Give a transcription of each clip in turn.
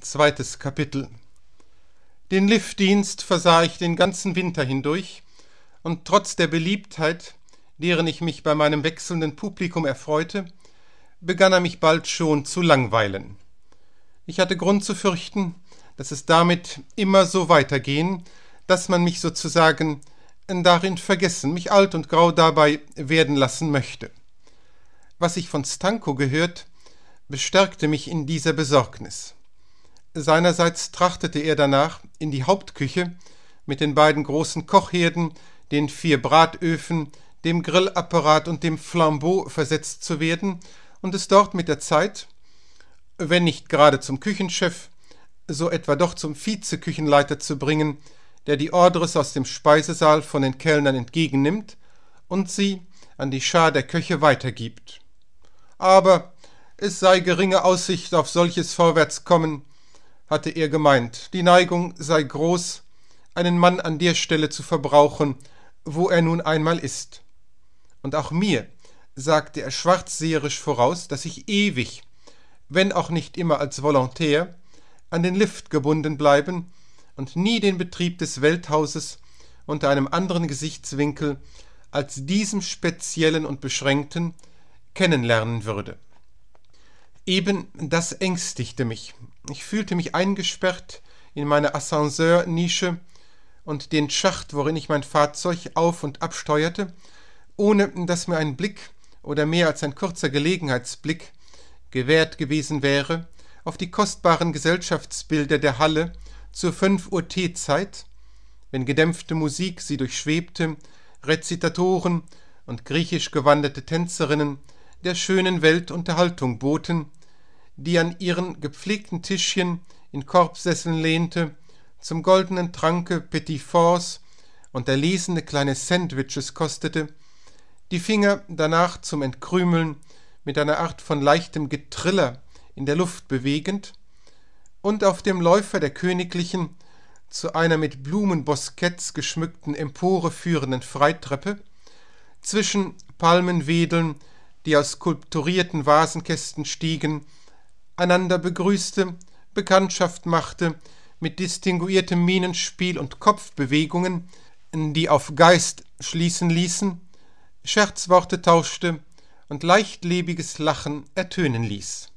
Zweites Kapitel Den Liftdienst versah ich den ganzen Winter hindurch, und trotz der Beliebtheit, deren ich mich bei meinem wechselnden Publikum erfreute, begann er mich bald schon zu langweilen. Ich hatte Grund zu fürchten, dass es damit immer so weitergehen, dass man mich sozusagen darin vergessen, mich alt und grau dabei werden lassen möchte. Was ich von Stanko gehört, bestärkte mich in dieser Besorgnis. Seinerseits trachtete er danach, in die Hauptküche mit den beiden großen Kochherden, den vier Bratöfen, dem Grillapparat und dem Flambeau versetzt zu werden und es dort mit der Zeit, wenn nicht gerade zum Küchenchef, so etwa doch zum Vizeküchenleiter zu bringen, der die Ordres aus dem Speisesaal von den Kellnern entgegennimmt und sie an die Schar der Köche weitergibt. Aber es sei geringe Aussicht auf solches Vorwärtskommen, hatte er gemeint, die Neigung sei groß, einen Mann an der Stelle zu verbrauchen, wo er nun einmal ist. Und auch mir sagte er schwarzseherisch voraus, dass ich ewig, wenn auch nicht immer als Volontär, an den Lift gebunden bleiben und nie den Betrieb des Welthauses unter einem anderen Gesichtswinkel als diesem speziellen und beschränkten kennenlernen würde. Eben das ängstigte mich. Ich fühlte mich eingesperrt in meine Ascenseur-Nische und den Schacht, worin ich mein Fahrzeug auf und absteuerte, ohne dass mir ein Blick oder mehr als ein kurzer Gelegenheitsblick gewährt gewesen wäre auf die kostbaren Gesellschaftsbilder der Halle zur fünf Uhr Teezeit, wenn gedämpfte Musik sie durchschwebte, Rezitatoren und griechisch gewandete Tänzerinnen der schönen Welt Unterhaltung boten, die an ihren gepflegten Tischchen in Korbsesseln lehnte, zum goldenen Tranke Petit Force und erlesene kleine Sandwiches kostete, die Finger danach zum Entkrümeln mit einer Art von leichtem Getriller in der Luft bewegend, und auf dem Läufer der Königlichen zu einer mit Blumenbosketts geschmückten Empore führenden Freitreppe, zwischen Palmenwedeln, die aus skulpturierten Vasenkästen stiegen, einander begrüßte, Bekanntschaft machte, mit distinguiertem Mienenspiel und Kopfbewegungen, die auf Geist schließen ließen, Scherzworte tauschte und leichtlebiges Lachen ertönen ließ.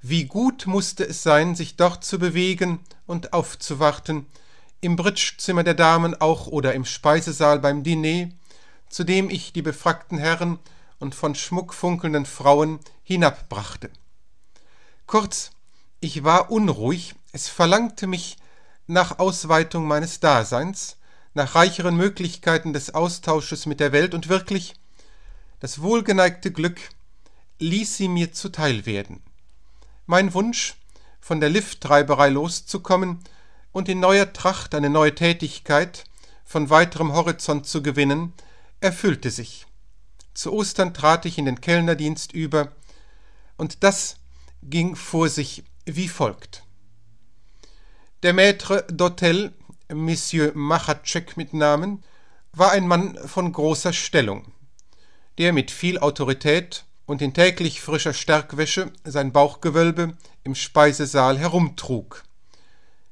Wie gut musste es sein, sich dort zu bewegen und aufzuwarten, im Bridgezimmer der Damen auch oder im Speisesaal beim Diner, zu dem ich die befrackten Herren und von Schmuck funkelnden Frauen hinabbrachte. Kurz, ich war unruhig, es verlangte mich nach Ausweitung meines Daseins, nach reicheren Möglichkeiten des Austausches mit der Welt und wirklich, das wohlgeneigte Glück ließ sie mir zuteil werden. Mein Wunsch, von der Lifttreiberei loszukommen und in neuer Tracht eine neue Tätigkeit von weiterem Horizont zu gewinnen, erfüllte sich. Zu Ostern trat ich in den Kellnerdienst über, und das ging vor sich wie folgt. Der Maître d'Hôtel, Monsieur Machatschek mit Namen, war ein Mann von großer Stellung, der mit viel Autorität und in täglich frischer Stärkwäsche sein Bauchgewölbe im Speisesaal herumtrug.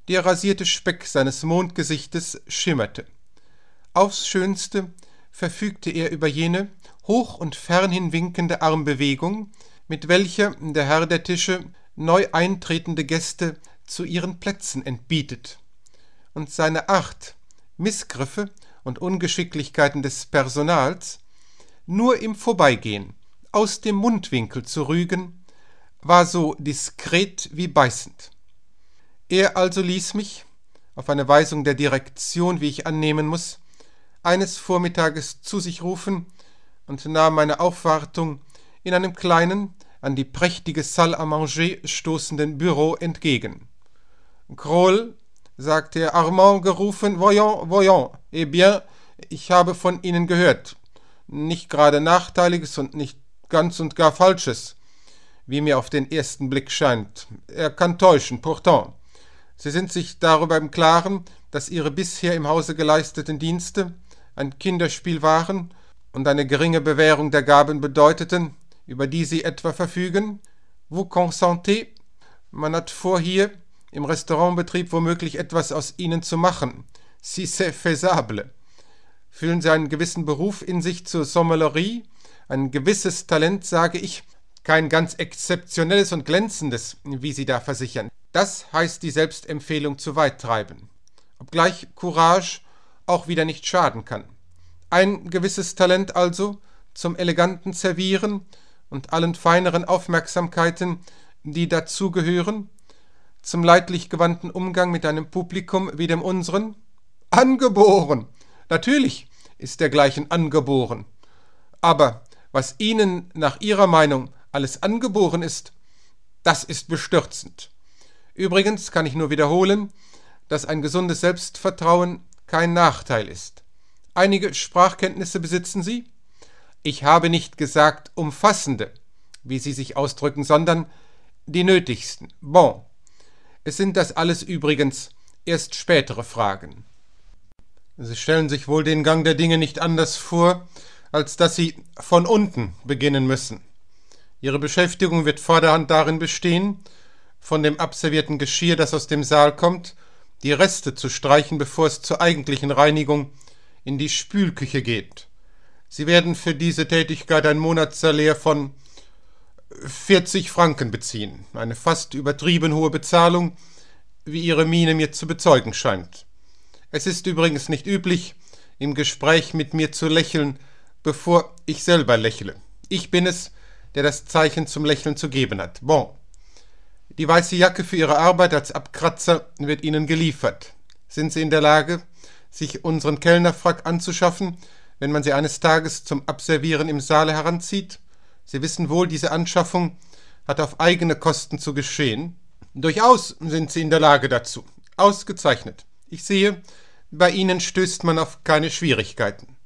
Der rasierte Speck seines Mondgesichtes schimmerte. Aufs Schönste verfügte er über jene hoch und fernhin winkende Armbewegung, mit welcher der Herr der Tische neu eintretende Gäste zu ihren Plätzen entbietet. Und seine Art, Missgriffe und Ungeschicklichkeiten des Personals nur im Vorbeigehen aus dem Mundwinkel zu rügen, war so diskret wie beißend. Er also ließ mich, auf eine Weisung der Direktion, wie ich annehmen muss, eines Vormittages zu sich rufen und nahm meine Aufwartung in einem kleinen, an die prächtige Salle à manger stoßenden Büro entgegen. Kroll, sagte er, Armand gerufen, voyons, voyons, eh bien, ich habe von Ihnen gehört. Nicht gerade Nachteiliges und nicht ganz und gar Falsches, wie mir auf den ersten Blick scheint. Er kann täuschen, pourtant. Sie sind sich darüber im Klaren, dass Ihre bisher im Hause geleisteten Dienste ein Kinderspiel waren und eine geringe Bewährung der Gaben bedeuteten, über die Sie etwa verfügen? Vous consentez? Man hat vor, hier im Restaurantbetrieb womöglich etwas aus Ihnen zu machen. Si c'est faisable. Fühlen Sie einen gewissen Beruf in sich zur Sommellerie? Ein gewisses Talent, sage ich, kein ganz exzeptionelles und glänzendes, wie Sie da versichern. Das heißt die Selbstempfehlung zu weit treiben. Obgleich Courage auch wieder nicht schaden kann. Ein gewisses Talent also zum eleganten Servieren und allen feineren Aufmerksamkeiten, die dazugehören, zum leidlich gewandten Umgang mit einem Publikum wie dem unseren? Angeboren! Natürlich ist dergleichen angeboren. Aber was Ihnen nach Ihrer Meinung alles angeboren ist, das ist bestürzend. Übrigens kann ich nur wiederholen, dass ein gesundes Selbstvertrauen kein Nachteil ist. Einige Sprachkenntnisse besitzen Sie? Ich habe nicht gesagt umfassende, wie Sie sich ausdrücken, sondern die nötigsten. Bon. Es sind das alles übrigens erst spätere Fragen. Sie stellen sich wohl den Gang der Dinge nicht anders vor, als dass Sie von unten beginnen müssen. Ihre Beschäftigung wird vorderhand darin bestehen, von dem abservierten Geschirr, das aus dem Saal kommt, die Reste zu streichen, bevor es zur eigentlichen Reinigung in die Spülküche geht. Sie werden für diese Tätigkeit ein Monatssalär von 40 Franken beziehen, eine fast übertrieben hohe Bezahlung, wie Ihre Miene mir zu bezeugen scheint. Es ist übrigens nicht üblich, im Gespräch mit mir zu lächeln, bevor ich selber lächle. Ich bin es, der das Zeichen zum Lächeln zu geben hat. Bon. Die weiße Jacke für Ihre Arbeit als Abkratzer wird Ihnen geliefert. Sind Sie in der Lage, sich unseren Kellnerfrack anzuschaffen, wenn man sie eines Tages zum Abservieren im Saale heranzieht? Sie wissen wohl, diese Anschaffung hat auf eigene Kosten zu geschehen. Durchaus sind Sie in der Lage dazu. Ausgezeichnet. Ich sehe, bei Ihnen stößt man auf keine Schwierigkeiten.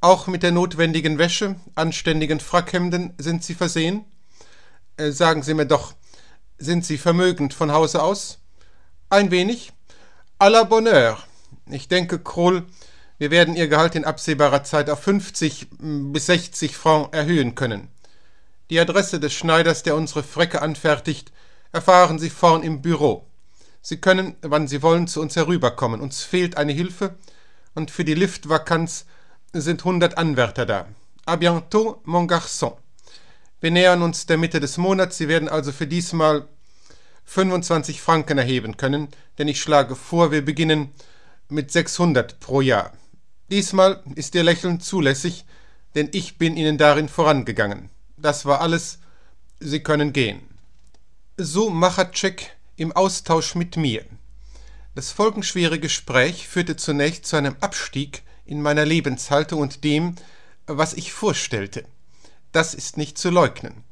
Auch mit der notwendigen Wäsche, anständigen Frackhemden sind Sie versehen? Äh, sagen Sie mir doch, sind Sie vermögend von Hause aus? Ein wenig? À la Bonheur. Ich denke, Kroll, wir werden Ihr Gehalt in absehbarer Zeit auf 50 bis 60 Francs erhöhen können. Die Adresse des Schneiders, der unsere Frecke anfertigt, erfahren Sie vorn im Büro. Sie können, wann Sie wollen, zu uns herüberkommen. Uns fehlt eine Hilfe und für die Liftvakanz sind hundert Anwärter da. A bientôt, mon garçon. Wir nähern uns der Mitte des Monats. Sie werden also für diesmal 25 Franken erheben können, denn ich schlage vor, wir beginnen mit 600 pro Jahr. Diesmal ist Ihr Lächeln zulässig, denn ich bin Ihnen darin vorangegangen. Das war alles. Sie können gehen. So Machatschek im Austausch mit mir. Das folgenschwere Gespräch führte zunächst zu einem Abstieg in meiner Lebenshaltung und dem, was ich vorstellte. Das ist nicht zu leugnen.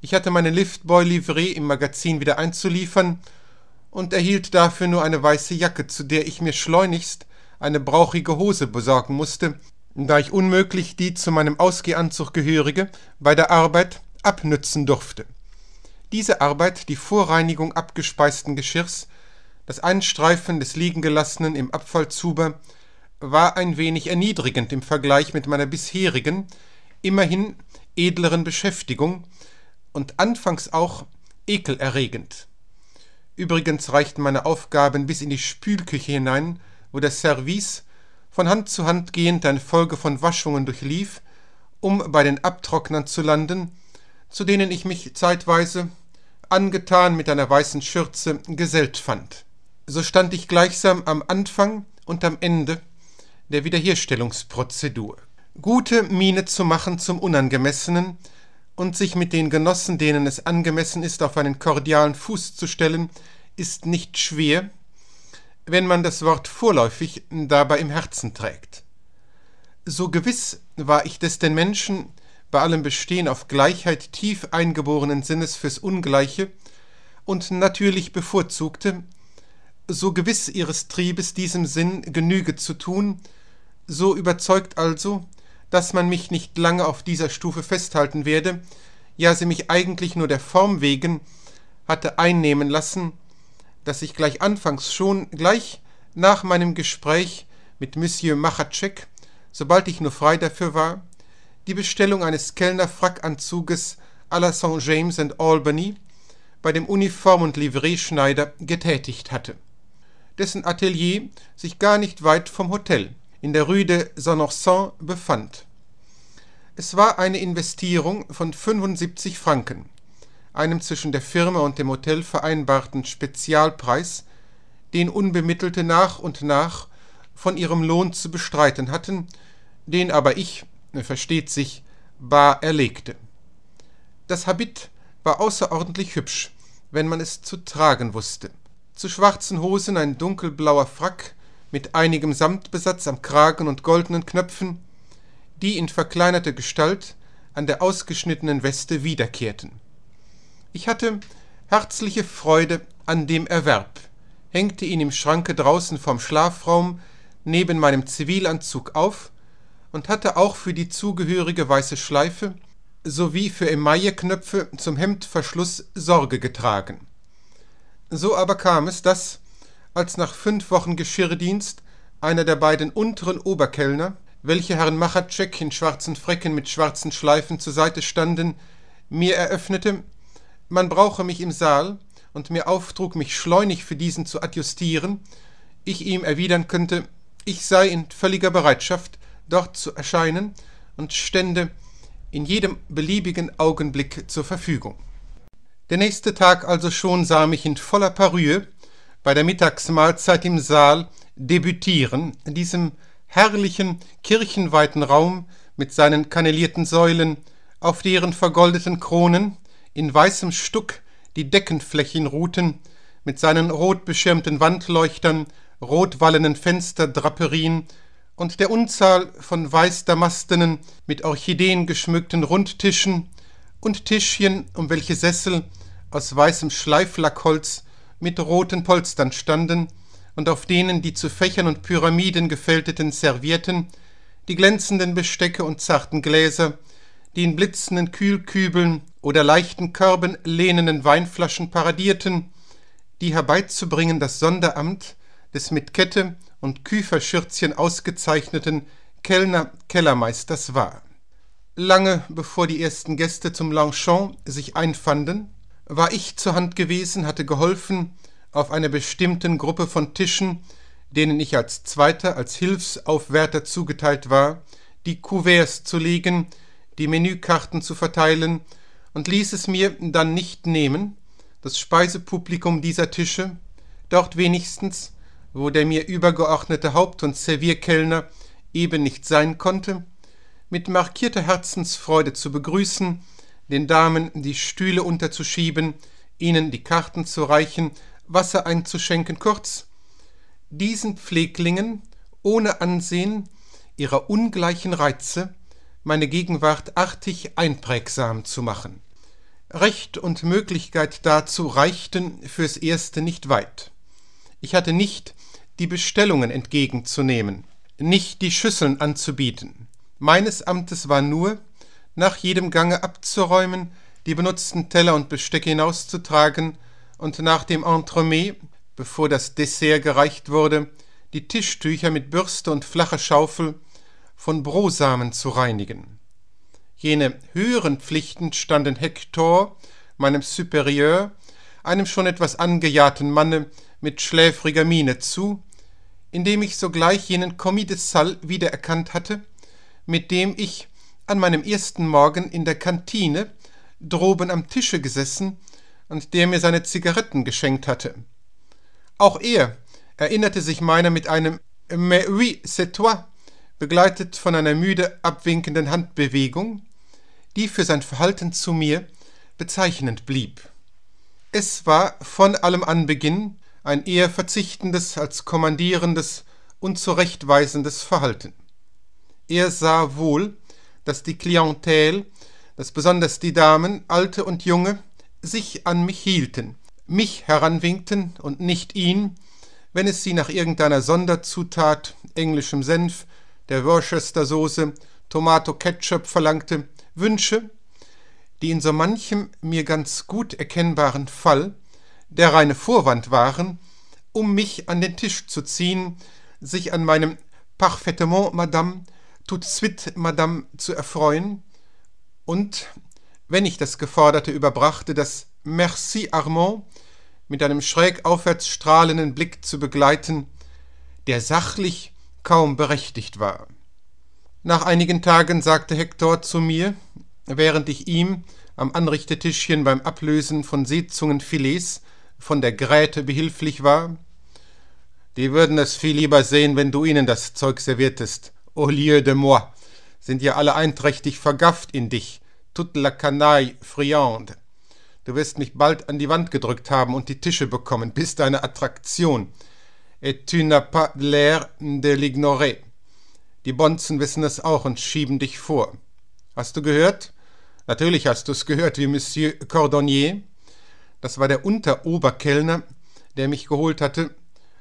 Ich hatte meine Liftboy-Livree im Magazin wieder einzuliefern und erhielt dafür nur eine weiße Jacke, zu der ich mir schleunigst eine brauchige Hose besorgen musste, da ich unmöglich die zu meinem Ausgehanzug gehörige bei der Arbeit abnützen durfte. Diese Arbeit, die Vorreinigung abgespeisten Geschirrs, das Einstreifen des Liegengelassenen im Abfallzuber, war ein wenig erniedrigend im Vergleich mit meiner bisherigen, immerhin edleren Beschäftigung und anfangs auch ekelerregend. Übrigens reichten meine Aufgaben bis in die Spülküche hinein, wo das Service von Hand zu Hand gehend eine Folge von Waschungen durchlief, um bei den Abtrocknern zu landen, zu denen ich mich zeitweise, angetan mit einer weißen Schürze, gesellt fand. So stand ich gleichsam am Anfang und am Ende der Wiederherstellungsprozedur gute Miene zu machen zum Unangemessenen und sich mit den Genossen, denen es angemessen ist, auf einen kordialen Fuß zu stellen, ist nicht schwer, wenn man das Wort vorläufig dabei im Herzen trägt. So gewiss war ich des den Menschen bei allem Bestehen auf Gleichheit tief eingeborenen Sinnes fürs Ungleiche und natürlich bevorzugte, so gewiss ihres Triebes diesem Sinn Genüge zu tun, so überzeugt also, dass man mich nicht lange auf dieser Stufe festhalten werde, ja sie mich eigentlich nur der Form wegen hatte einnehmen lassen, dass ich gleich anfangs schon, gleich nach meinem Gespräch mit Monsieur Machatschek, sobald ich nur frei dafür war, die Bestellung eines Kellnerfrackanzuges à la St. James and Albany, bei dem Uniform- und Livreeschneider getätigt hatte, dessen Atelier sich gar nicht weit vom Hotel in der Rue de Sonorcent befand. Es war eine Investierung von 75 Franken, einem zwischen der Firma und dem Hotel vereinbarten Spezialpreis, den Unbemittelte nach und nach von ihrem Lohn zu bestreiten hatten, den aber ich, versteht sich, bar erlegte. Das Habit war außerordentlich hübsch, wenn man es zu tragen wusste. Zu schwarzen Hosen ein dunkelblauer Frack mit einigem Samtbesatz am Kragen und goldenen Knöpfen, die in verkleinerter Gestalt an der ausgeschnittenen Weste wiederkehrten. Ich hatte herzliche Freude an dem Erwerb, hängte ihn im Schranke draußen vorm Schlafraum neben meinem Zivilanzug auf und hatte auch für die zugehörige weiße Schleife sowie für Emailleknöpfe zum Hemdverschluss Sorge getragen. So aber kam es, dass, als nach fünf Wochen Geschirrdienst einer der beiden unteren Oberkellner, welche Herrn Machatschek in schwarzen Frecken mit schwarzen Schleifen zur Seite standen, mir eröffnete, man brauche mich im Saal und mir auftrug, mich schleunig für diesen zu adjustieren, ich ihm erwidern könnte, ich sei in völliger Bereitschaft, dort zu erscheinen und stände in jedem beliebigen Augenblick zur Verfügung. Der nächste Tag also schon sah mich in voller Parüe bei der Mittagsmahlzeit im Saal debütieren, in diesem herrlichen kirchenweiten Raum mit seinen kannelierten Säulen, auf deren vergoldeten Kronen in weißem Stuck die Deckenflächen ruhten, mit seinen rot beschirmten Wandleuchtern, rotwallenen Fensterdraperien und der Unzahl von weißdamastenen, mit Orchideen geschmückten Rundtischen und Tischchen, um welche Sessel aus weißem Schleiflackholz mit roten Polstern standen und auf denen die zu Fächern und Pyramiden gefälteten Servietten, die glänzenden Bestecke und zarten Gläser, die in blitzenden Kühlkübeln oder leichten Körben lehnenden Weinflaschen paradierten, die herbeizubringen das Sonderamt des mit Kette und Küferschürzchen ausgezeichneten Kellner Kellermeisters war. Lange bevor die ersten Gäste zum Lanchon sich einfanden, war ich zur Hand gewesen, hatte geholfen, auf einer bestimmten Gruppe von Tischen, denen ich als Zweiter, als Hilfsaufwärter zugeteilt war, die Couverts zu legen, die Menükarten zu verteilen und ließ es mir dann nicht nehmen, das Speisepublikum dieser Tische, dort wenigstens wo der mir übergeordnete Haupt- und Servierkellner eben nicht sein konnte, mit markierter Herzensfreude zu begrüßen, den Damen die Stühle unterzuschieben, ihnen die Karten zu reichen, Wasser einzuschenken, kurz, diesen Pfleglingen ohne Ansehen ihrer ungleichen Reize meine Gegenwart artig einprägsam zu machen. Recht und Möglichkeit dazu reichten fürs erste nicht weit. Ich hatte nicht die Bestellungen entgegenzunehmen, nicht die Schüsseln anzubieten. Meines Amtes war nur, nach jedem Gange abzuräumen, die benutzten Teller und Bestecke hinauszutragen und nach dem Entremet, bevor das Dessert gereicht wurde, die Tischtücher mit Bürste und flacher Schaufel von Brosamen zu reinigen. Jene höheren Pflichten standen Hector, meinem Superieur, einem schon etwas angejahrten Manne mit schläfriger Miene zu, indem ich sogleich jenen Commis de Salle wiedererkannt hatte, mit dem ich an meinem ersten Morgen in der Kantine droben am Tische gesessen und der mir seine Zigaretten geschenkt hatte. Auch er erinnerte sich meiner mit einem Mais oui, c'est toi, begleitet von einer müde abwinkenden Handbewegung, die für sein Verhalten zu mir bezeichnend blieb. Es war von allem Anbeginn ein eher verzichtendes als kommandierendes und zurechtweisendes Verhalten. Er sah wohl, dass die Klientel, dass besonders die Damen, alte und junge, sich an mich hielten, mich heranwinkten und nicht ihn, wenn es sie nach irgendeiner Sonderzutat, englischem Senf, der Worcester-Soße, Tomato-Ketchup verlangte, Wünsche, die in so manchem mir ganz gut erkennbaren Fall der reine Vorwand waren, um mich an den Tisch zu ziehen, sich an meinem Parfaitement, Madame, tout suite, Madame, zu erfreuen und, wenn ich das Geforderte überbrachte, das Merci Armand mit einem schräg aufwärts strahlenden Blick zu begleiten, der sachlich kaum berechtigt war. Nach einigen Tagen sagte Hektor zu mir, während ich ihm am Anrichtetischchen beim Ablösen von Seezungenfilets von der Gräte behilflich war, die würden es viel lieber sehen, wenn du ihnen das Zeug serviertest. Au lieu de moi. Sind ja alle einträchtig vergafft in dich. Toute la canaille friande. Du wirst mich bald an die Wand gedrückt haben und die Tische bekommen. Bist eine Attraktion. Et tu n'as pas l'air de l'ignorer. Die Bonzen wissen es auch und schieben dich vor. Hast du gehört? Natürlich hast du es gehört, wie Monsieur Cordonnier. Das war der Unteroberkellner, der mich geholt hatte,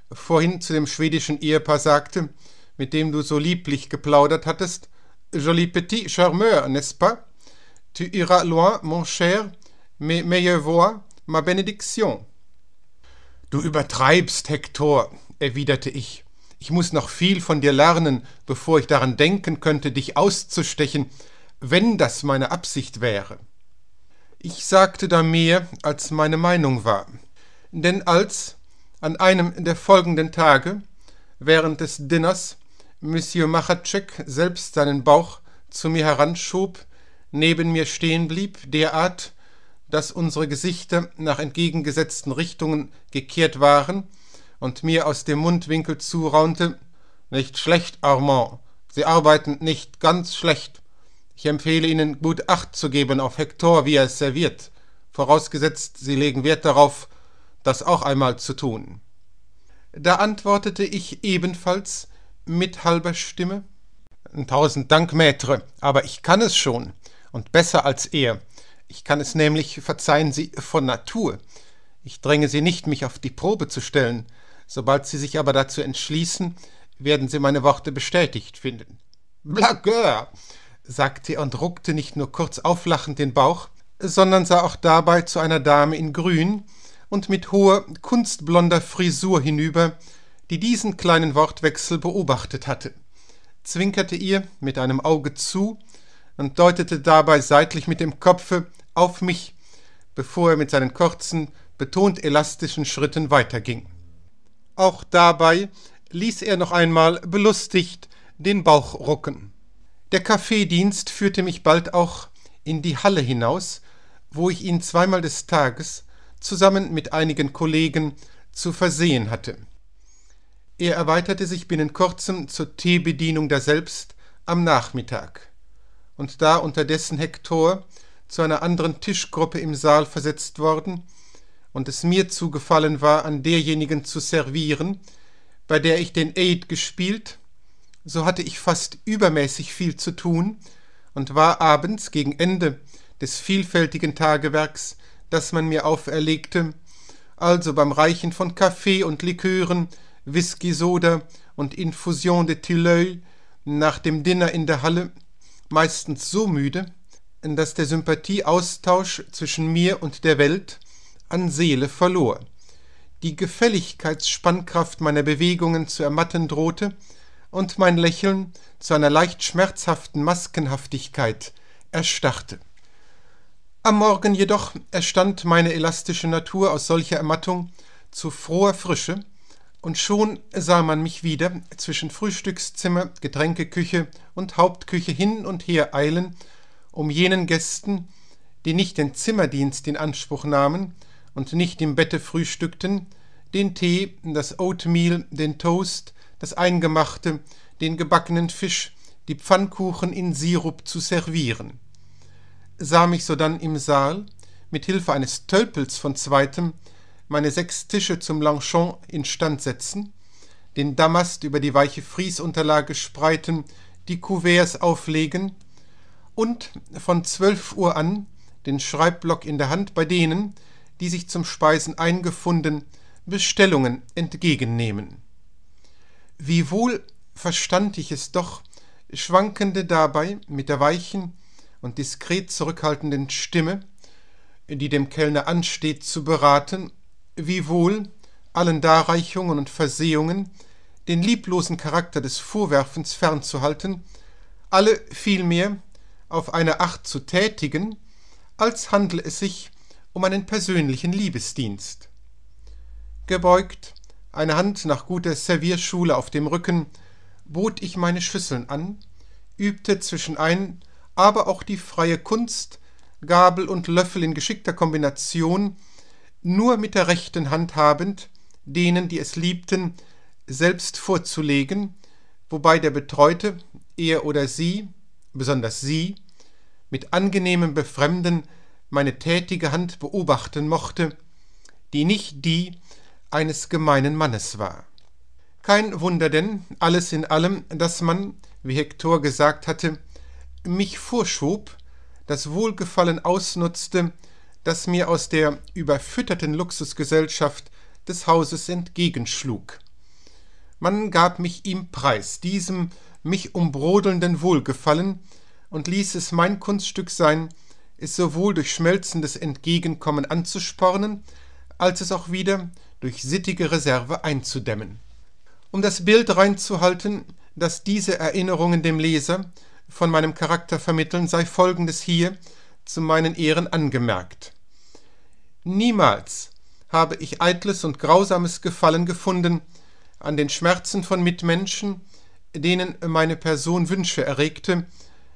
vorhin zu dem schwedischen Ehepaar sagte, mit dem du so lieblich geplaudert hattest, Joli petit charmeur, n'est-ce pas? Tu iras loin, mon cher, mais meilleure voix, ma bénédiction. Du übertreibst, Hektor, erwiderte ich. Ich muss noch viel von dir lernen, bevor ich daran denken könnte, dich auszustechen, wenn das meine Absicht wäre. Ich sagte da mehr, als meine Meinung war. Denn als, an einem der folgenden Tage, während des Dinners, Monsieur Machatschek selbst seinen Bauch zu mir heranschob, neben mir stehen blieb, derart, dass unsere Gesichter nach entgegengesetzten Richtungen gekehrt waren und mir aus dem Mundwinkel zuraunte, nicht schlecht, Armand, Sie arbeiten nicht ganz schlecht. Ich empfehle Ihnen, gut Acht zu geben auf Hektor, wie er es serviert, vorausgesetzt, Sie legen Wert darauf, das auch einmal zu tun. Da antwortete ich ebenfalls mit halber Stimme. Tausend Dank, Maître, aber ich kann es schon, und besser als er. Ich kann es nämlich, verzeihen Sie, von Natur. Ich dränge Sie nicht, mich auf die Probe zu stellen. Sobald Sie sich aber dazu entschließen, werden Sie meine Worte bestätigt finden. Blagueur, sagte er und ruckte nicht nur kurz auflachend den Bauch, sondern sah auch dabei zu einer Dame in Grün, und mit hoher, kunstblonder Frisur hinüber, die diesen kleinen Wortwechsel beobachtet hatte, zwinkerte ihr mit einem Auge zu und deutete dabei seitlich mit dem Kopfe auf mich, bevor er mit seinen kurzen, betont elastischen Schritten weiterging. Auch dabei ließ er noch einmal belustigt den Bauch rucken. Der Kaffeedienst führte mich bald auch in die Halle hinaus, wo ich ihn zweimal des Tages zusammen mit einigen Kollegen zu versehen hatte. Er erweiterte sich binnen kurzem zur Teebedienung daselbst am Nachmittag. Und da unterdessen Hektor zu einer anderen Tischgruppe im Saal versetzt worden und es mir zugefallen war, an derjenigen zu servieren, bei der ich den Aid gespielt, so hatte ich fast übermäßig viel zu tun und war abends gegen Ende des vielfältigen Tagewerks das man mir auferlegte, also beim Reichen von Kaffee und Likören, Whisky, Soda und Infusion de Tilleul nach dem Dinner in der Halle, meistens so müde, dass der Sympathieaustausch zwischen mir und der Welt an Seele verlor, die Gefälligkeitsspannkraft meiner Bewegungen zu ermatten drohte und mein Lächeln zu einer leicht schmerzhaften Maskenhaftigkeit erstarrte. Am Morgen jedoch erstand meine elastische Natur aus solcher Ermattung zu froher Frische, und schon sah man mich wieder zwischen Frühstückszimmer, Getränkeküche und Hauptküche hin und her eilen, um jenen Gästen, die nicht den Zimmerdienst in Anspruch nahmen und nicht im Bette frühstückten, den Tee, das Oatmeal, den Toast, das Eingemachte, den gebackenen Fisch, die Pfannkuchen in Sirup zu servieren. Sah mich sodann im Saal mit Hilfe eines Tölpels von zweitem meine sechs Tische zum Lanchon instand setzen, den Damast über die weiche Friesunterlage spreiten, die Kuverts auflegen und von zwölf Uhr an den Schreibblock in der Hand bei denen, die sich zum Speisen eingefunden, Bestellungen entgegennehmen. Wie wohl verstand ich es doch, Schwankende dabei mit der weichen, und diskret zurückhaltenden Stimme, die dem Kellner ansteht, zu beraten, wiewohl allen Darreichungen und Versehungen den lieblosen Charakter des Vorwerfens fernzuhalten, alle vielmehr auf eine Acht zu tätigen, als handle es sich um einen persönlichen Liebesdienst. Gebeugt, eine Hand nach guter Servierschule auf dem Rücken, bot ich meine Schüsseln an, übte zwischen ein, aber auch die freie Kunst, Gabel und Löffel in geschickter Kombination, nur mit der rechten Hand habend, denen, die es liebten, selbst vorzulegen, wobei der Betreute, er oder sie, besonders sie, mit angenehmem Befremden meine tätige Hand beobachten mochte, die nicht die eines gemeinen Mannes war. Kein Wunder denn, alles in allem, dass man, wie Hektor gesagt hatte, mich vorschob, das Wohlgefallen ausnutzte, das mir aus der überfütterten Luxusgesellschaft des Hauses entgegenschlug. Man gab mich ihm preis, diesem mich umbrodelnden Wohlgefallen, und ließ es mein Kunststück sein, es sowohl durch schmelzendes Entgegenkommen anzuspornen, als es auch wieder durch sittige Reserve einzudämmen. Um das Bild reinzuhalten, das diese Erinnerungen dem Leser von meinem Charakter vermitteln, sei Folgendes hier zu meinen Ehren angemerkt. Niemals habe ich eitles und grausames Gefallen gefunden an den Schmerzen von Mitmenschen, denen meine Person Wünsche erregte,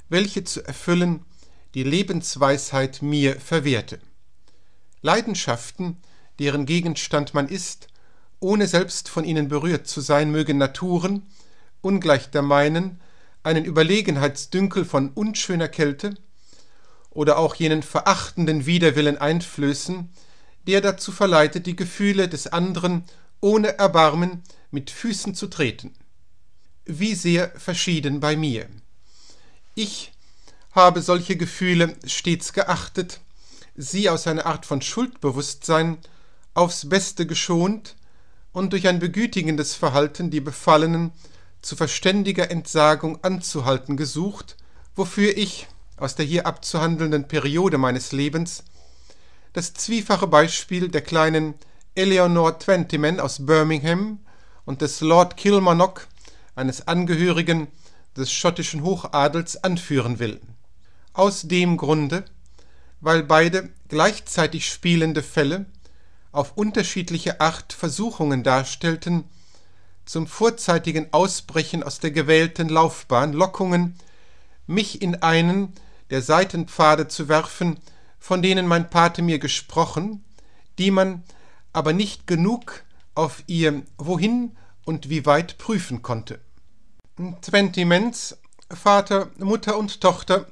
welche zu erfüllen die Lebensweisheit mir verwehrte. Leidenschaften, deren Gegenstand man ist, ohne selbst von ihnen berührt zu sein, mögen Naturen, ungleich der meinen, einen Überlegenheitsdünkel von unschöner Kälte oder auch jenen verachtenden Widerwillen einflößen, der dazu verleitet, die Gefühle des anderen ohne Erbarmen mit Füßen zu treten. Wie sehr verschieden bei mir. Ich habe solche Gefühle stets geachtet, sie aus einer Art von Schuldbewusstsein aufs Beste geschont und durch ein begütigendes Verhalten die Befallenen zu verständiger Entsagung anzuhalten gesucht, wofür ich aus der hier abzuhandelnden Periode meines Lebens das zwiefache Beispiel der kleinen Eleanor Twentyman aus Birmingham und des Lord Kilmarnock, eines Angehörigen des schottischen Hochadels, anführen will. Aus dem Grunde, weil beide gleichzeitig spielende Fälle auf unterschiedliche Art Versuchungen darstellten, zum vorzeitigen Ausbrechen aus der gewählten Laufbahn, Lockungen, mich in einen der Seitenpfade zu werfen, von denen mein Pate mir gesprochen, die man aber nicht genug auf ihr Wohin und wie weit prüfen konnte. Twentiments, Vater, Mutter und Tochter,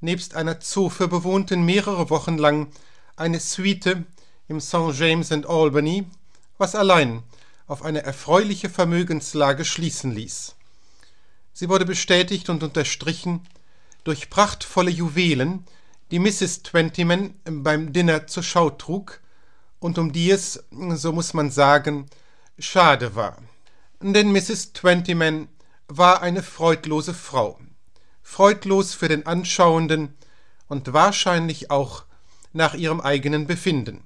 nebst einer Zofe bewohnten mehrere Wochen lang eine Suite im St. James and Albany, was allein auf eine erfreuliche Vermögenslage schließen ließ. Sie wurde bestätigt und unterstrichen durch prachtvolle Juwelen, die Mrs. Twentyman beim Dinner zur Schau trug und um die es, so muss man sagen, schade war. Denn Mrs. Twentyman war eine freudlose Frau, freudlos für den Anschauenden und wahrscheinlich auch nach ihrem eigenen Befinden,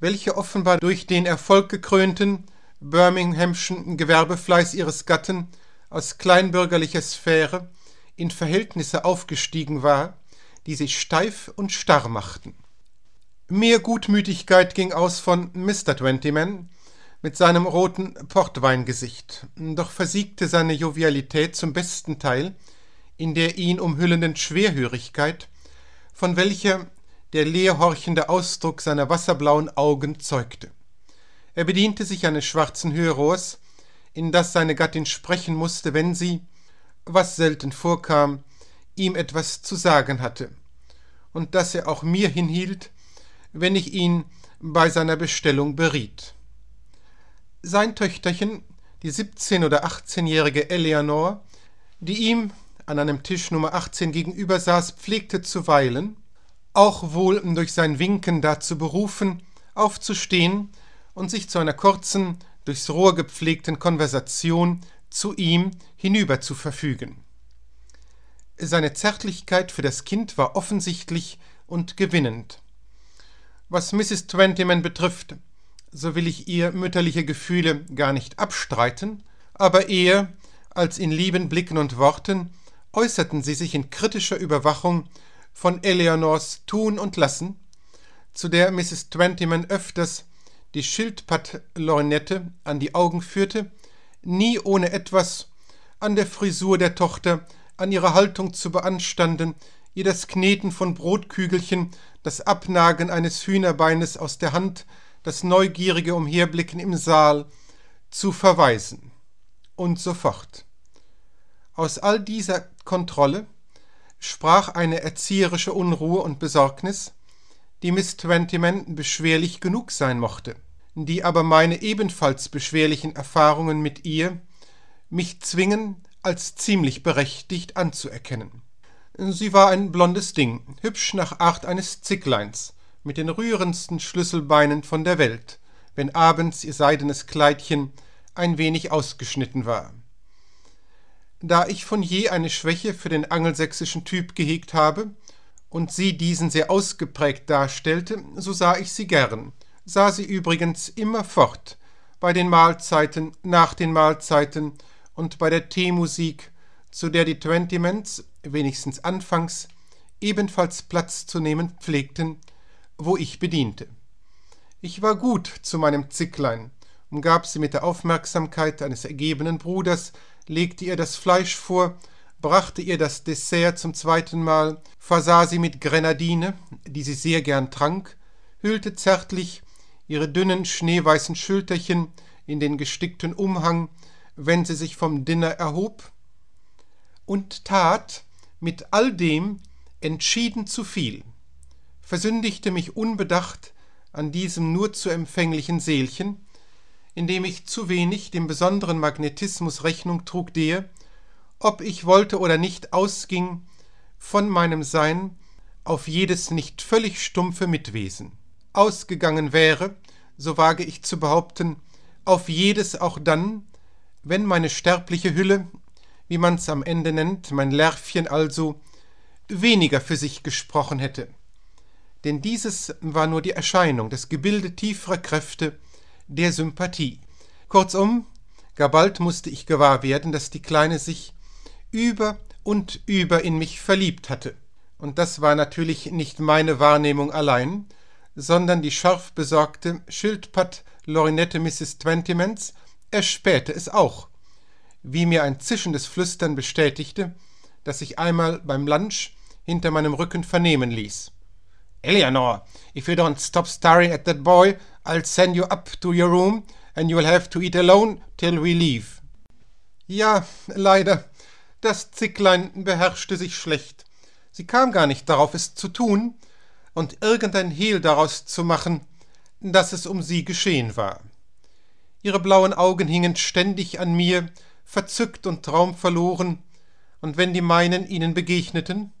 welche offenbar durch den Erfolg gekrönten Birminghamschen Gewerbefleiß ihres Gatten aus kleinbürgerlicher Sphäre in Verhältnisse aufgestiegen war, die sich steif und starr machten. Mehr Gutmütigkeit ging aus von Mr. Twentyman mit seinem roten Portweingesicht, doch versiegte seine Jovialität zum besten Teil in der ihn umhüllenden Schwerhörigkeit, von welcher der leerhorchende Ausdruck seiner wasserblauen Augen zeugte. Er bediente sich eines schwarzen Hörrohrs, in das seine Gattin sprechen musste, wenn sie, was selten vorkam, ihm etwas zu sagen hatte, und das er auch mir hinhielt, wenn ich ihn bei seiner Bestellung beriet. Sein Töchterchen, die siebzehn oder achtzehnjährige Eleanor, die ihm an einem Tisch Nummer 18 gegenüber saß, pflegte zuweilen, auch wohl durch sein Winken dazu berufen, aufzustehen und sich zu einer kurzen, durchs Rohr gepflegten Konversation zu ihm hinüber zu verfügen. Seine Zärtlichkeit für das Kind war offensichtlich und gewinnend. Was Mrs. Twentyman betrifft, so will ich ihr mütterliche Gefühle gar nicht abstreiten, aber eher als in lieben Blicken und Worten äußerten sie sich in kritischer Überwachung von Eleanors Tun und Lassen, zu der Mrs. Twentyman öfters die Schildpatt-Lorgnette an die Augen führte, nie ohne etwas an der Frisur der Tochter, an ihrer Haltung zu beanstanden, ihr das Kneten von Brotkügelchen, das Abnagen eines Hühnerbeines aus der Hand, das neugierige Umherblicken im Saal zu verweisen. Und so fort. Aus all dieser Kontrolle sprach eine erzieherische Unruhe und Besorgnis, die Miss Twentyman beschwerlich genug sein mochte, die aber meine ebenfalls beschwerlichen Erfahrungen mit ihr mich zwingen, als ziemlich berechtigt anzuerkennen. Sie war ein blondes Ding, hübsch nach Art eines Zickleins, mit den rührendsten Schlüsselbeinen von der Welt, wenn abends ihr seidenes Kleidchen ein wenig ausgeschnitten war. Da ich von je eine Schwäche für den angelsächsischen Typ gehegt habe, und sie diesen sehr ausgeprägt darstellte, so sah ich sie gern, sah sie übrigens immer fort, bei den Mahlzeiten, nach den Mahlzeiten und bei der Teemusik, zu der die Twentymans, wenigstens anfangs, ebenfalls Platz zu nehmen pflegten, wo ich bediente. Ich war gut zu meinem Zicklein, umgab sie mit der Aufmerksamkeit eines ergebenen Bruders, legte ihr das Fleisch vor brachte ihr das Dessert zum zweiten Mal, versah sie mit Grenadine, die sie sehr gern trank, hüllte zärtlich ihre dünnen schneeweißen Schulterchen in den gestickten Umhang, wenn sie sich vom Dinner erhob, und tat mit all dem entschieden zu viel, versündigte mich unbedacht an diesem nur zu empfänglichen Seelchen, indem ich zu wenig dem besonderen Magnetismus Rechnung trug, der, ob ich wollte oder nicht, ausging von meinem Sein auf jedes nicht völlig stumpfe Mitwesen. Ausgegangen wäre, so wage ich zu behaupten, auf jedes auch dann, wenn meine sterbliche Hülle, wie man's am Ende nennt, mein Lärvchen also, weniger für sich gesprochen hätte. Denn dieses war nur die Erscheinung, das Gebilde tieferer Kräfte, der Sympathie. Kurzum, gar bald musste ich gewahr werden, dass die Kleine sich über und über in mich verliebt hatte. Und das war natürlich nicht meine Wahrnehmung allein, sondern die scharf besorgte Schildpatt Lorinette Mrs. Twentymans erspähte es auch, wie mir ein zischendes Flüstern bestätigte, das sich einmal beim Lunch hinter meinem Rücken vernehmen ließ. Eleanor, if you don't stop staring at that boy, I'll send you up to your room and you'll have to eat alone till we leave. Ja, leider, das Zicklein beherrschte sich schlecht. Sie kam gar nicht darauf, es zu tun und irgendein Hehl daraus zu machen, dass es um sie geschehen war. Ihre blauen Augen hingen ständig an mir, verzückt und traumverloren, und wenn die meinen ihnen begegneten,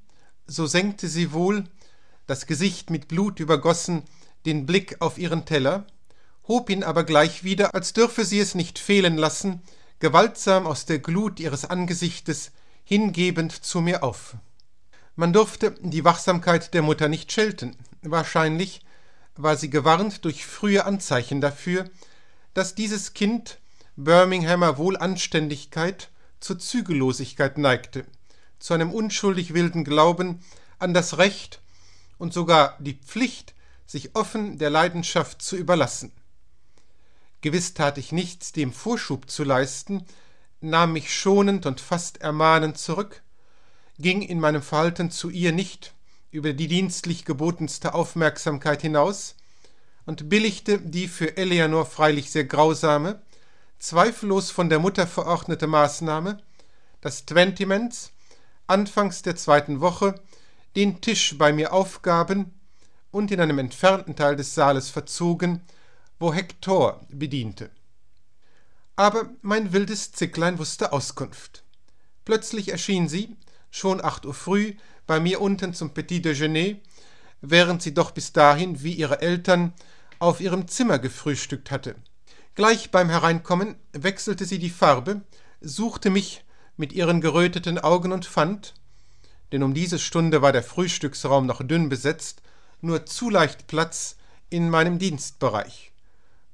so senkte sie wohl, das Gesicht mit Blut übergossen, den Blick auf ihren Teller, hob ihn aber gleich wieder, als dürfe sie es nicht fehlen lassen, gewaltsam aus der Glut ihres Angesichtes hingebend zu mir auf. Man durfte die Wachsamkeit der Mutter nicht schelten. Wahrscheinlich war sie gewarnt durch frühe Anzeichen dafür, dass dieses Kind Birminghamer Wohlanständigkeit zur Zügellosigkeit neigte, zu einem unschuldig wilden Glauben an das Recht und sogar die Pflicht, sich offen der Leidenschaft zu überlassen. Gewiss tat ich nichts, dem Vorschub zu leisten, nahm mich schonend und fast ermahnend zurück, ging in meinem Verhalten zu ihr nicht über die dienstlich gebotenste Aufmerksamkeit hinaus und billigte die für Eleanor freilich sehr grausame, zweifellos von der Mutter verordnete Maßnahme, dass Twentymans anfangs der zweiten Woche den Tisch bei mir aufgaben und in einem entfernten Teil des Saales verzogen, wo Hektor bediente. Aber mein wildes Zicklein wusste Auskunft. Plötzlich erschien sie, schon acht Uhr früh, bei mir unten zum Petit Déjeuner, während sie doch bis dahin, wie ihre Eltern, auf ihrem Zimmer gefrühstückt hatte. Gleich beim Hereinkommen wechselte sie die Farbe, suchte mich mit ihren geröteten Augen und fand, denn um diese Stunde war der Frühstücksraum noch dünn besetzt, nur zu leicht Platz in meinem Dienstbereich.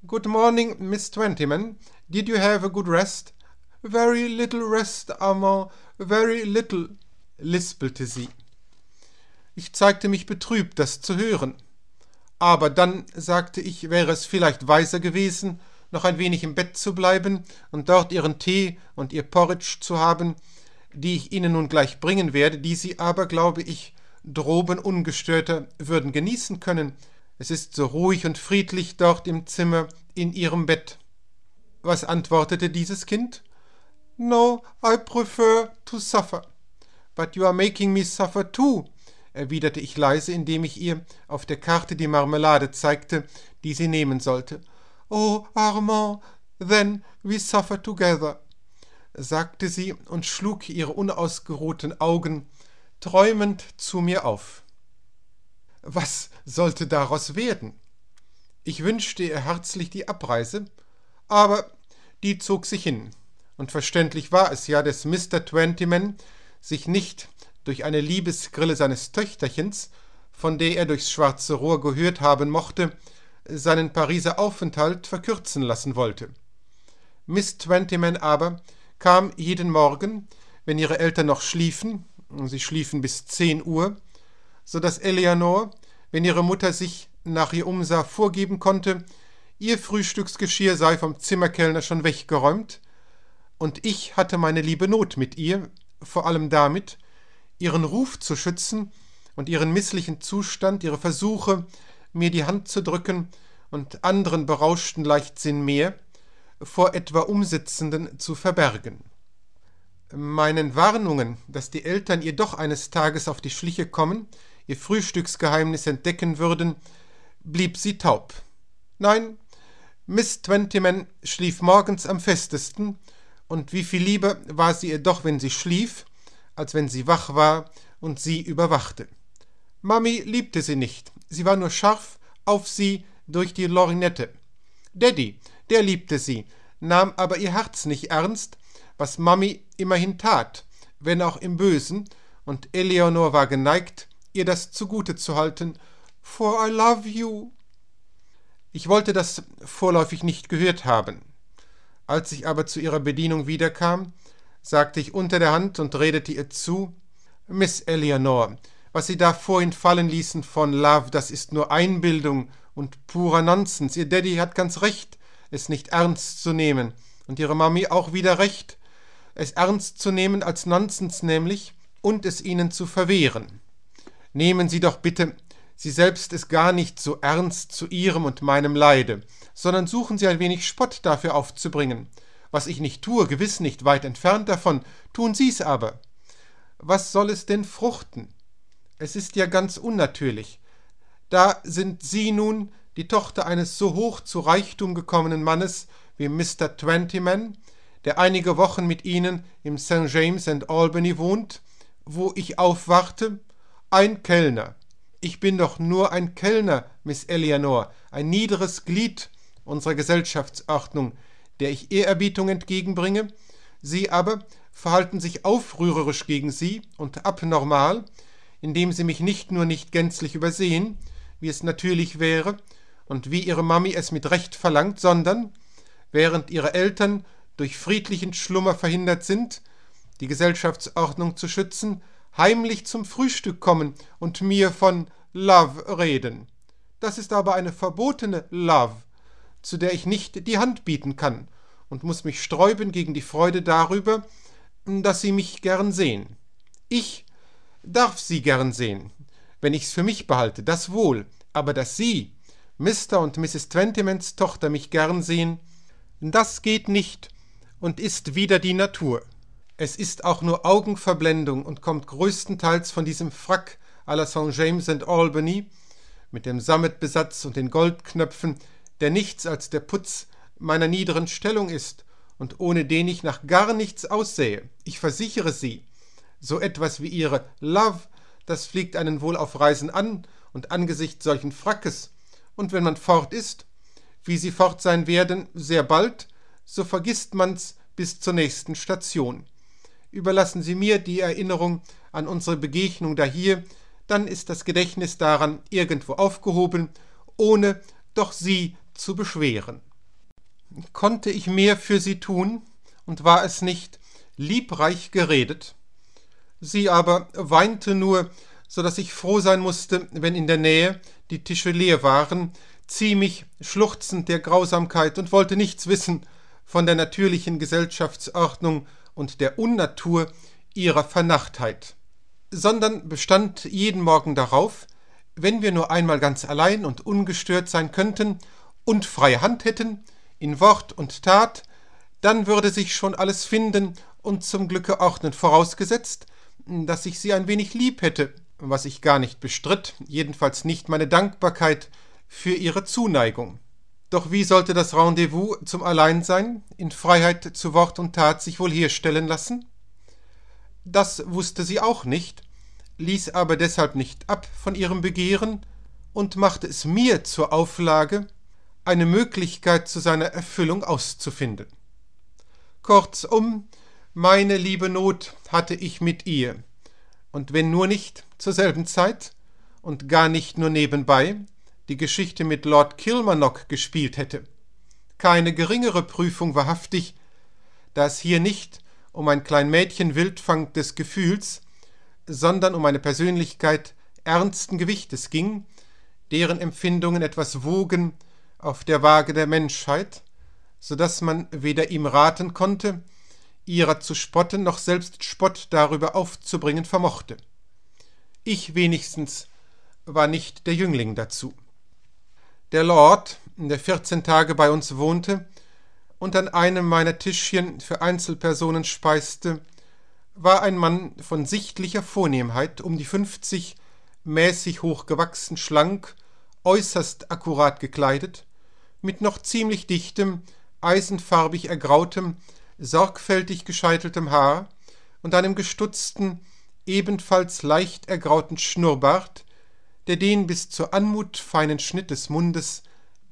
Good morning, Miss Twentyman. Did you have a good rest? Very little rest, Armand, very little, lispelte sie. Ich zeigte mich betrübt, das zu hören. Aber dann, sagte ich, wäre es vielleicht weiser gewesen, noch ein wenig im Bett zu bleiben und dort Ihren Tee und Ihr Porridge zu haben, die ich Ihnen nun gleich bringen werde, die Sie aber, glaube ich, droben ungestörter würden genießen können. Es ist so ruhig und friedlich dort im Zimmer in Ihrem Bett. Was antwortete dieses Kind? No, I prefer to suffer. But you are making me suffer too, erwiderte ich leise, indem ich ihr auf der Karte die Marmelade zeigte, die sie nehmen sollte. Oh, Armand, then we suffer together, sagte sie und schlug ihre unausgeruhten Augen träumend zu mir auf. Was sollte daraus werden? Ich wünschte ihr herzlich die Abreise, aber die zog sich hin und verständlich war es ja, dass Mr. Twentyman sich nicht durch eine Liebesgrille seines Töchterchens, von der er durchs schwarze Rohr gehört haben mochte, seinen Pariser Aufenthalt verkürzen lassen wollte. Miss Twentyman aber kam jeden Morgen, wenn ihre Eltern noch schliefen, sie schliefen bis zehn Uhr, so dass Eleanor, wenn ihre Mutter sich nach ihr umsah, vorgeben konnte, ihr Frühstücksgeschirr sei vom Zimmerkellner schon weggeräumt, und ich hatte meine liebe Not mit ihr, vor allem damit, ihren Ruf zu schützen und ihren misslichen Zustand, ihre Versuche, mir die Hand zu drücken und anderen berauschten Leichtsinn mehr, vor etwa Umsitzenden zu verbergen. Meinen Warnungen, dass die Eltern ihr doch eines Tages auf die Schliche kommen, ihr Frühstücksgeheimnis entdecken würden, blieb sie taub. Nein, Miss Twentyman schlief morgens am festesten und wie viel lieber war sie ihr doch, wenn sie schlief, als wenn sie wach war und sie überwachte. Mami liebte sie nicht, sie war nur scharf auf sie durch die Lorgnette. Daddy, der liebte sie, nahm aber ihr Herz nicht ernst, was Mami immerhin tat, wenn auch im Bösen, und Eleonor war geneigt, ihr das zugute zu halten, for I love you. Ich wollte das vorläufig nicht gehört haben. Als ich aber zu ihrer Bedienung wiederkam, sagte ich unter der Hand und redete ihr zu Miss Eleanor, was Sie da vorhin fallen ließen von Love, das ist nur Einbildung und purer Nonsens. Ihr Daddy hat ganz recht, es nicht ernst zu nehmen, und Ihre Mami auch wieder recht, es ernst zu nehmen als Nonsens nämlich und es Ihnen zu verwehren. Nehmen Sie doch bitte Sie selbst es gar nicht so ernst zu Ihrem und meinem Leide, sondern suchen Sie ein wenig Spott dafür aufzubringen. Was ich nicht tue, gewiss nicht weit entfernt davon, tun Sie's aber. Was soll es denn fruchten? Es ist ja ganz unnatürlich. Da sind Sie nun die Tochter eines so hoch zu Reichtum gekommenen Mannes wie Mr. Twentyman, der einige Wochen mit Ihnen im St. James and Albany wohnt, wo ich aufwarte, ein Kellner. Ich bin doch nur ein Kellner, Miss Eleanor, ein niederes Glied unserer Gesellschaftsordnung, der ich Ehrerbietung entgegenbringe, Sie aber verhalten sich aufrührerisch gegen Sie und abnormal, indem Sie mich nicht nur nicht gänzlich übersehen, wie es natürlich wäre und wie Ihre Mami es mit Recht verlangt, sondern, während Ihre Eltern durch friedlichen Schlummer verhindert sind, die Gesellschaftsordnung zu schützen, heimlich zum Frühstück kommen und mir von Love reden. Das ist aber eine verbotene Love, zu der ich nicht die Hand bieten kann und muss mich sträuben gegen die Freude darüber, dass Sie mich gern sehen. Ich darf Sie gern sehen, wenn ich's für mich behalte, das wohl, aber dass Sie, Mr. und Mrs. Twentymans Tochter, mich gern sehen, das geht nicht und ist wieder die Natur. Es ist auch nur Augenverblendung und kommt größtenteils von diesem Frack à la St. James and Albany mit dem Sammetbesatz und den Goldknöpfen, der nichts als der Putz meiner niederen Stellung ist und ohne den ich nach gar nichts aussähe. Ich versichere Sie, so etwas wie Ihre Love, das fliegt einen wohl auf Reisen an und angesichts solchen Frackes, und wenn man fort ist, wie Sie fort sein werden, sehr bald, so vergisst man's bis zur nächsten Station. Überlassen Sie mir die Erinnerung an unsere Begegnung dahier, dann ist das Gedächtnis daran irgendwo aufgehoben, ohne doch Sie zu beschweren. Konnte ich mehr für Sie tun, und war es nicht liebreich geredet? Sie aber weinte nur, so dass ich froh sein musste, wenn in der Nähe die Tische leer waren, ziemlich schluchzend der Grausamkeit und wollte nichts wissen von der natürlichen Gesellschaftsordnung und der Unnatur ihrer Vernachtheit, sondern bestand jeden Morgen darauf, wenn wir nur einmal ganz allein und ungestört sein könnten und freie Hand hätten, in Wort und Tat, dann würde sich schon alles finden und zum Glücke ordnen, vorausgesetzt, dass ich sie ein wenig lieb hätte, was ich gar nicht bestritt, jedenfalls nicht meine Dankbarkeit für ihre Zuneigung. Doch wie sollte das Rendezvous zum Alleinsein in Freiheit zu Wort und Tat sich wohl herstellen lassen? Das wusste sie auch nicht, ließ aber deshalb nicht ab von ihrem Begehren und machte es mir zur Auflage, eine Möglichkeit zu seiner Erfüllung auszufinden. Kurzum, meine liebe Not hatte ich mit ihr, und wenn nur nicht zur selben Zeit und gar nicht nur nebenbei die Geschichte mit Lord Kilmarnock gespielt hätte. Keine geringere Prüfung wahrhaftig, da es hier nicht um ein klein Mädchen Wildfang des Gefühls, sondern um eine Persönlichkeit ernsten Gewichtes ging, deren Empfindungen etwas wogen auf der Waage der Menschheit, so dass man weder ihm raten konnte, ihrer zu spotten, noch selbst Spott darüber aufzubringen vermochte. Ich wenigstens war nicht der Jüngling dazu. Der Lord, der vierzehn Tage bei uns wohnte und an einem meiner Tischchen für Einzelpersonen speiste, war ein Mann von sichtlicher Vornehmheit, um die fünfzig, mäßig hochgewachsen, schlank, äußerst akkurat gekleidet, mit noch ziemlich dichtem, eisenfarbig ergrautem, sorgfältig gescheiteltem Haar und einem gestutzten, ebenfalls leicht ergrauten Schnurrbart, der den bis zur Anmut feinen Schnitt des Mundes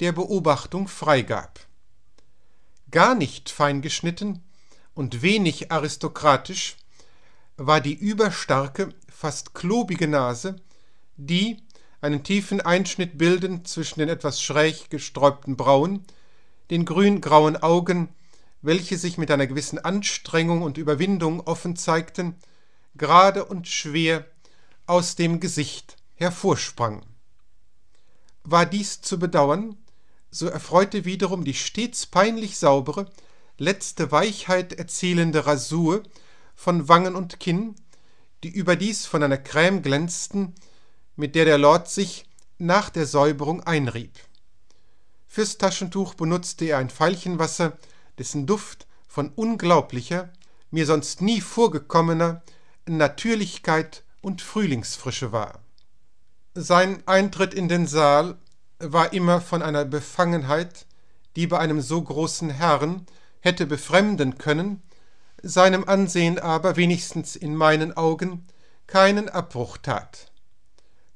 der Beobachtung freigab. Gar nicht fein geschnitten und wenig aristokratisch war die überstarke, fast klobige Nase, die, einen tiefen Einschnitt bildend zwischen den etwas schräg gesträubten Brauen, den grüngrauen Augen, welche sich mit einer gewissen Anstrengung und Überwindung offen zeigten, gerade und schwer aus dem Gesicht hervorsprang. War dies zu bedauern, so erfreute wiederum die stets peinlich saubere, letzte Weichheit erzielende Rasur von Wangen und Kinn, die überdies von einer Creme glänzten, mit der der Lord sich nach der Säuberung einrieb. Fürs Taschentuch benutzte er ein Veilchenwasser, dessen Duft von unglaublicher, mir sonst nie vorgekommener Natürlichkeit und Frühlingsfrische war. Sein Eintritt in den Saal war immer von einer Befangenheit, die bei einem so großen Herrn hätte befremden können, seinem Ansehen aber, wenigstens in meinen Augen, keinen Abbruch tat.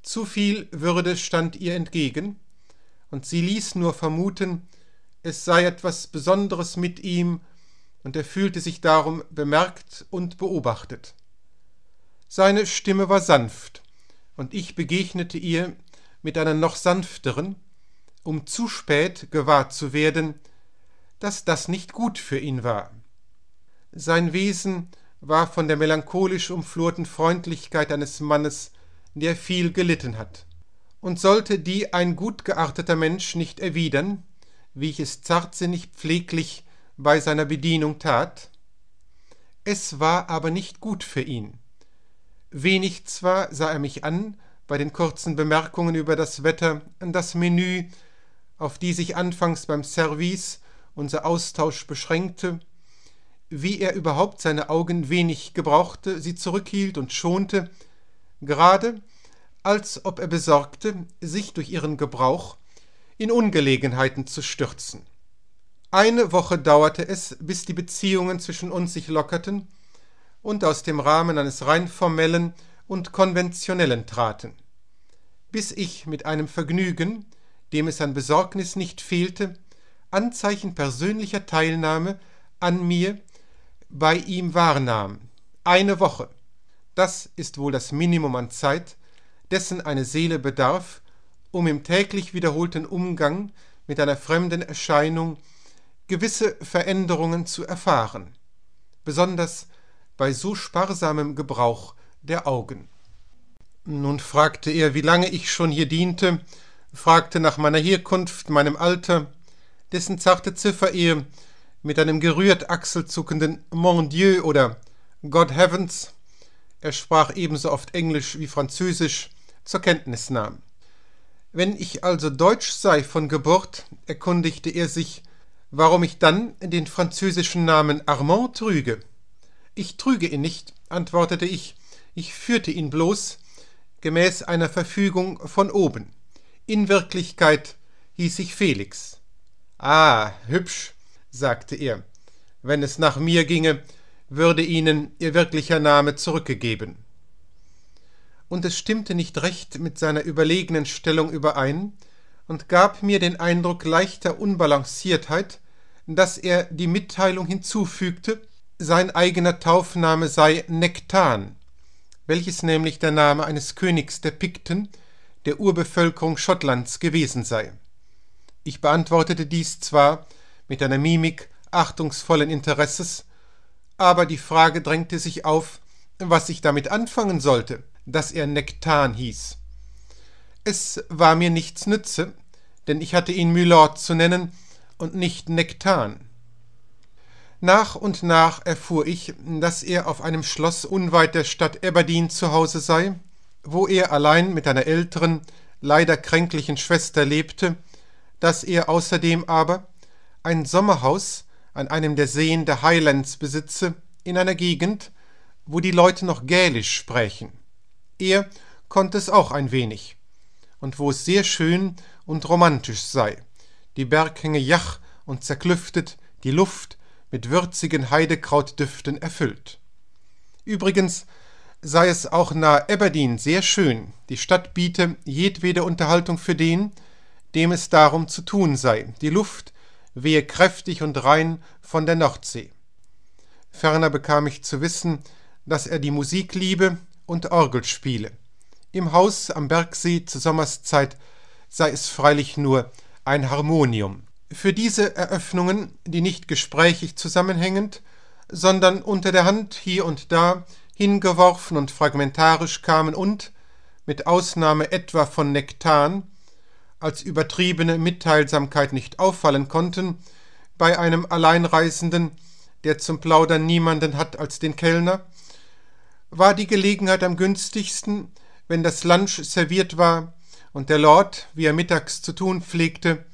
Zu viel Würde stand ihr entgegen, und sie ließ nur vermuten, es sei etwas Besonderes mit ihm, und er fühlte sich darum bemerkt und beobachtet. Seine Stimme war sanft, und ich begegnete ihr mit einer noch sanfteren, um zu spät gewahr zu werden, dass das nicht gut für ihn war. Sein Wesen war von der melancholisch umflorten Freundlichkeit eines Mannes, der viel gelitten hat. Und sollte die ein gut gearteter Mensch nicht erwidern, wie ich es zartsinnig pfleglich bei seiner Bedienung tat? Es war aber nicht gut für ihn. Wenig zwar sah er mich an bei den kurzen Bemerkungen über das Wetter, das Menü, auf die sich anfangs beim Service unser Austausch beschränkte, wie er überhaupt seine Augen wenig gebrauchte, sie zurückhielt und schonte, gerade als ob er besorgte, sich durch ihren Gebrauch in Ungelegenheiten zu stürzen. Eine Woche dauerte es, bis die Beziehungen zwischen uns sich lockerten und aus dem Rahmen eines rein formellen und konventionellen traten, bis ich mit einem Vergnügen, dem es an Besorgnis nicht fehlte, Anzeichen persönlicher Teilnahme an mir bei ihm wahrnahm. Eine Woche. Das ist wohl das Minimum an Zeit, dessen eine Seele bedarf, um im täglich wiederholten Umgang mit einer fremden Erscheinung gewisse Veränderungen zu erfahren, besonders bei so sparsamem Gebrauch der Augen. Nun fragte er, wie lange ich schon hier diente fragte nach meiner Herkunft, meinem Alter, dessen zarte Ziffer er mit einem gerührt achselzuckenden Mon Dieu oder God Heavens, er sprach ebenso oft Englisch wie Französisch, zur Kenntnis nahm. Wenn ich also deutsch sei von Geburt, erkundigte er sich, warum ich dann den französischen Namen Armand trüge. Ich trüge ihn nicht, antwortete ich, ich führte ihn bloß gemäß einer Verfügung von oben. In Wirklichkeit hieß ich Felix. Ah, hübsch, sagte er. Wenn es nach mir ginge, würde ihnen ihr wirklicher Name zurückgegeben. Und es stimmte nicht recht mit seiner überlegenen Stellung überein und gab mir den Eindruck leichter Unbalanciertheit, dass er die Mitteilung hinzufügte, sein eigener Taufname sei Nektan, welches nämlich der Name eines Königs der Pikten, der Urbevölkerung Schottlands gewesen sei. Ich beantwortete dies zwar mit einer Mimik achtungsvollen Interesses, aber die Frage drängte sich auf, was ich damit anfangen sollte, dass er Nektan hieß. Es war mir nichts nütze, denn ich hatte ihn Mylord zu nennen und nicht Nektan. Nach und nach erfuhr ich, dass er auf einem Schloss unweit der Stadt Aberdeen zu Hause sei, wo er allein mit einer älteren, leider kränklichen Schwester lebte, dass er außerdem aber ein Sommerhaus an einem der Seen der Highlands besitze, in einer Gegend, wo die Leute noch Gälisch sprächen. Er konnte es auch ein wenig, und wo es sehr schön und romantisch sei, die Berghänge jach und zerklüftet, die Luft mit würzigen Heidekrautdüften erfüllt. Übrigens sei es auch nahe Aberdeen sehr schön, die Stadt biete jedwede Unterhaltung für den, dem es darum zu tun sei, die Luft wehe kräftig und rein von der Nordsee. Ferner bekam ich zu wissen, dass er die Musik liebe und Orgel spiele. Im Haus am Bergsee zur Sommerszeit sei es freilich nur ein Harmonium. Für diese Eröffnungen, die nicht gesprächig zusammenhängend, sondern unter der Hand hier und da hingeworfen und fragmentarisch kamen und, mit Ausnahme etwa von Nektan, als übertriebene Mitteilsamkeit nicht auffallen konnten, bei einem Alleinreisenden, der zum Plaudern niemanden hat als den Kellner, war die Gelegenheit am günstigsten, wenn das Lunch serviert war und der Lord, wie er mittags zu tun pflegte,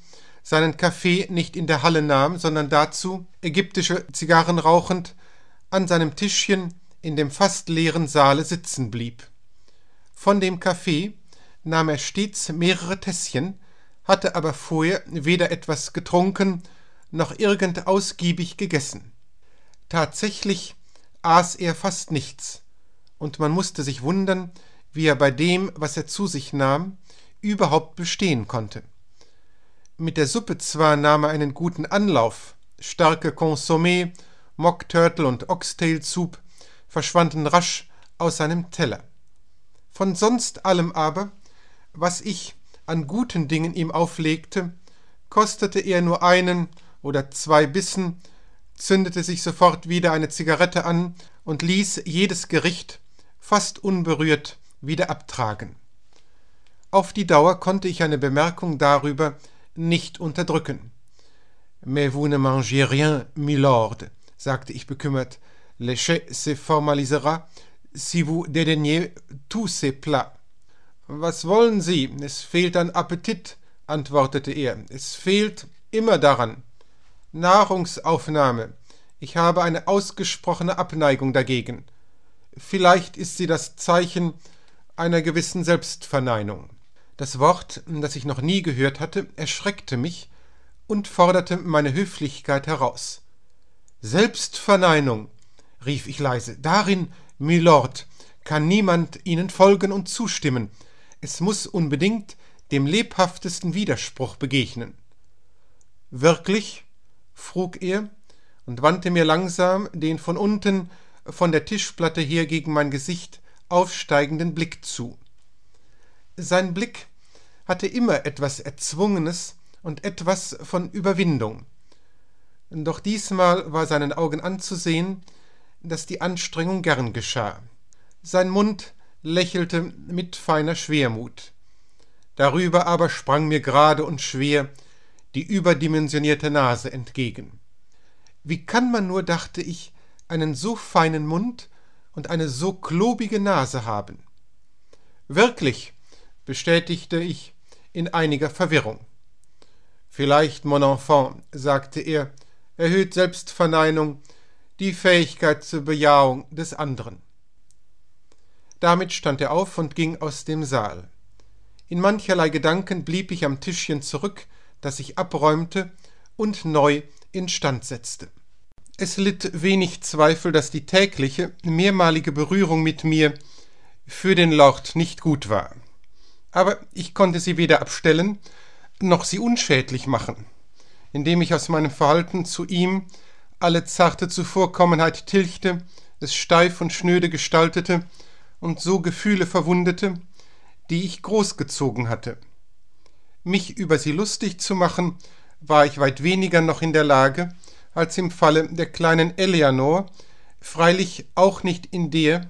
seinen Kaffee nicht in der Halle nahm, sondern dazu, ägyptische Zigarren rauchend, an seinem Tischchen in dem fast leeren Saale sitzen blieb. Von dem Kaffee nahm er stets mehrere Tässchen, hatte aber vorher weder etwas getrunken noch irgend ausgiebig gegessen. Tatsächlich aß er fast nichts, und man musste sich wundern, wie er bei dem, was er zu sich nahm, überhaupt bestehen konnte. Mit der Suppe zwar nahm er einen guten Anlauf, starke Consommé, Mockturtle und Oxtail Soup verschwanden rasch aus seinem Teller. Von sonst allem aber, was ich an guten Dingen ihm auflegte, kostete er nur einen oder zwei Bissen, zündete sich sofort wieder eine Zigarette an und ließ jedes Gericht fast unberührt wieder abtragen. Auf die Dauer konnte ich eine Bemerkung darüber nicht unterdrücken. Mais vous ne mangez rien, milord, sagte ich bekümmert. Chais se formalisera si vous dédaignez tous ces plats. Was wollen Sie? Es fehlt an Appetit, antwortete er. Es fehlt immer daran. Nahrungsaufnahme. Ich habe eine ausgesprochene Abneigung dagegen. Vielleicht ist sie das Zeichen einer gewissen Selbstverneinung. Das Wort, das ich noch nie gehört hatte, erschreckte mich und forderte meine Höflichkeit heraus. Selbstverneinung, rief ich leise, darin, Mylord, kann niemand Ihnen folgen und zustimmen. Es muss unbedingt dem lebhaftesten Widerspruch begegnen. Wirklich? frug er und wandte mir langsam den von unten von der Tischplatte her gegen mein Gesicht aufsteigenden Blick zu. Sein Blick hatte immer etwas Erzwungenes und etwas von Überwindung. Doch diesmal war seinen Augen anzusehen, dass die Anstrengung gern geschah. Sein Mund lächelte mit feiner Schwermut. Darüber aber sprang mir gerade und schwer die überdimensionierte Nase entgegen. Wie kann man nur, dachte ich, einen so feinen Mund und eine so klobige Nase haben? Wirklich, bestätigte ich in einiger Verwirrung. Vielleicht, mon enfant, sagte er, erhöht Selbstverneinung die Fähigkeit zur Bejahung des anderen. Damit stand er auf und ging aus dem Saal. In mancherlei Gedanken blieb ich am Tischchen zurück, das ich abräumte und neu instand setzte. Es litt wenig Zweifel, dass die tägliche, mehrmalige Berührung mit mir für den Lord nicht gut war. Aber ich konnte sie weder abstellen, noch sie unschädlich machen, indem ich aus meinem Verhalten zu ihm alle zarte Zuvorkommenheit tilgte, es steif und schnöde gestaltete und so Gefühle verwundete, die ich großgezogen hatte. Mich über sie lustig zu machen, war ich weit weniger noch in der Lage, als im Falle der kleinen Eleanor, freilich auch nicht in der,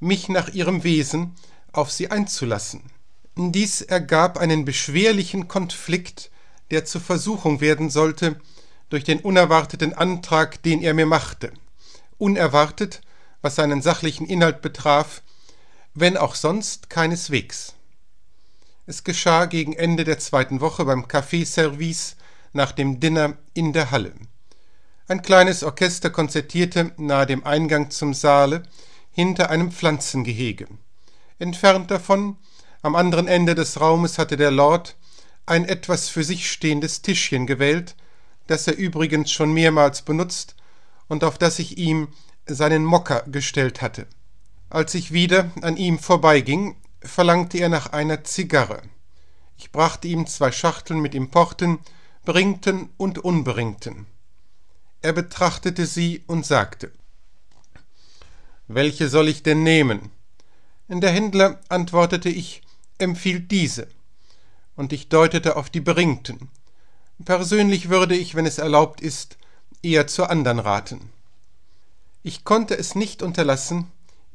mich nach ihrem Wesen auf sie einzulassen. Dies ergab einen beschwerlichen Konflikt, der zur Versuchung werden sollte durch den unerwarteten Antrag, den er mir machte. Unerwartet, was seinen sachlichen Inhalt betraf, wenn auch sonst keineswegs. Es geschah gegen Ende der zweiten Woche beim Kaffeeservice nach dem Dinner in der Halle. Ein kleines Orchester konzertierte nahe dem Eingang zum Saale hinter einem Pflanzengehege. Entfernt davon am anderen Ende des Raumes hatte der Lord ein etwas für sich stehendes Tischchen gewählt, das er übrigens schon mehrmals benutzt und auf das ich ihm seinen Mocker gestellt hatte. Als ich wieder an ihm vorbeiging, verlangte er nach einer Zigarre. Ich brachte ihm zwei Schachteln mit Importen, beringten und unberingten. Er betrachtete sie und sagte Welche soll ich denn nehmen? Der Händler antwortete ich empfiehlt diese. Und ich deutete auf die Beringten. Persönlich würde ich, wenn es erlaubt ist, eher zur anderen raten. Ich konnte es nicht unterlassen,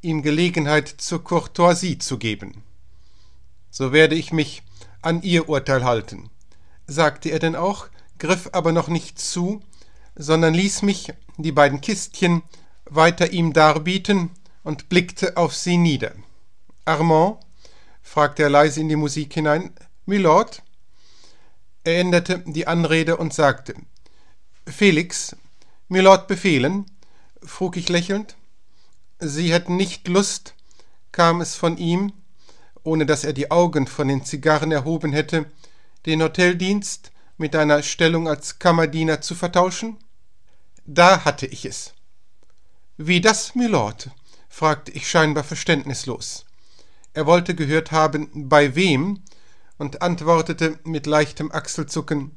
ihm Gelegenheit zur Courtoisie zu geben. So werde ich mich an Ihr Urteil halten, sagte er denn auch, griff aber noch nicht zu, sondern ließ mich die beiden Kistchen weiter ihm darbieten und blickte auf sie nieder. Armand fragte er leise in die Musik hinein. Mylord? Er änderte die Anrede und sagte Felix, Mylord befehlen? frug ich lächelnd. Sie hätten nicht Lust, kam es von ihm, ohne dass er die Augen von den Zigarren erhoben hätte, den Hoteldienst mit einer Stellung als Kammerdiener zu vertauschen? Da hatte ich es. Wie das, Mylord? fragte ich scheinbar verständnislos. Er wollte gehört haben, bei wem, und antwortete mit leichtem Achselzucken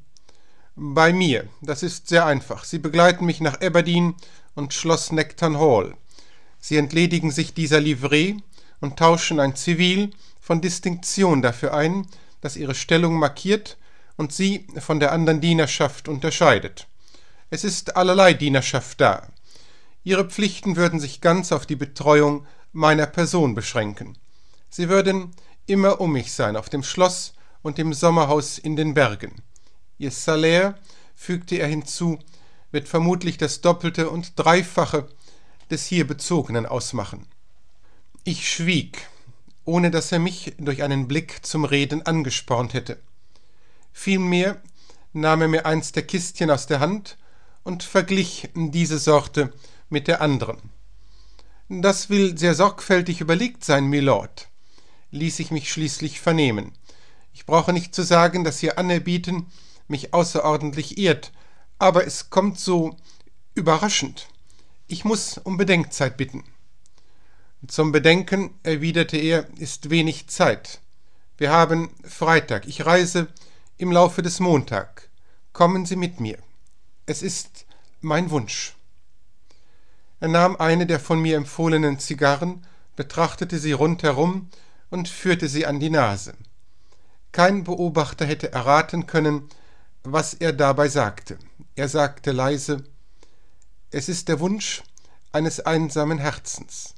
Bei mir, das ist sehr einfach. Sie begleiten mich nach Aberdeen und Schloss Necton Hall. Sie entledigen sich dieser Livree und tauschen ein Zivil von Distinktion dafür ein, das ihre Stellung markiert und sie von der anderen Dienerschaft unterscheidet. Es ist allerlei Dienerschaft da. Ihre Pflichten würden sich ganz auf die Betreuung meiner Person beschränken. Sie würden immer um mich sein, auf dem Schloss und im Sommerhaus in den Bergen. Ihr Salär, fügte er hinzu, wird vermutlich das Doppelte und Dreifache des hier Bezogenen ausmachen. Ich schwieg, ohne dass er mich durch einen Blick zum Reden angespornt hätte. Vielmehr nahm er mir eins der Kistchen aus der Hand und verglich diese Sorte mit der anderen. Das will sehr sorgfältig überlegt sein, Mylord ließ ich mich schließlich vernehmen. Ich brauche nicht zu sagen, dass Ihr Anerbieten mich außerordentlich ehrt, aber es kommt so überraschend. Ich muss um Bedenkzeit bitten. Zum Bedenken, erwiderte er, ist wenig Zeit. Wir haben Freitag. Ich reise im Laufe des Montag. Kommen Sie mit mir. Es ist mein Wunsch. Er nahm eine der von mir empfohlenen Zigarren, betrachtete sie rundherum und führte sie an die Nase. Kein Beobachter hätte erraten können, was er dabei sagte. Er sagte leise Es ist der Wunsch eines einsamen Herzens.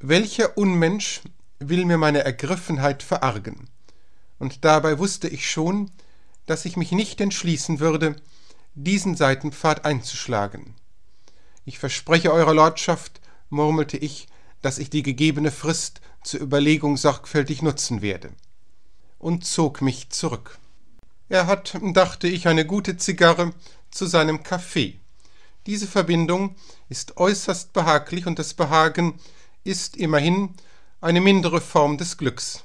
Welcher Unmensch will mir meine Ergriffenheit verargen? und dabei wusste ich schon, dass ich mich nicht entschließen würde, diesen Seitenpfad einzuschlagen. Ich verspreche Eurer Lordschaft, murmelte ich, dass ich die gegebene Frist zur Überlegung sorgfältig nutzen werde, und zog mich zurück. Er hat, dachte ich, eine gute Zigarre zu seinem Kaffee. Diese Verbindung ist äußerst behaglich und das Behagen ist immerhin eine mindere Form des Glücks.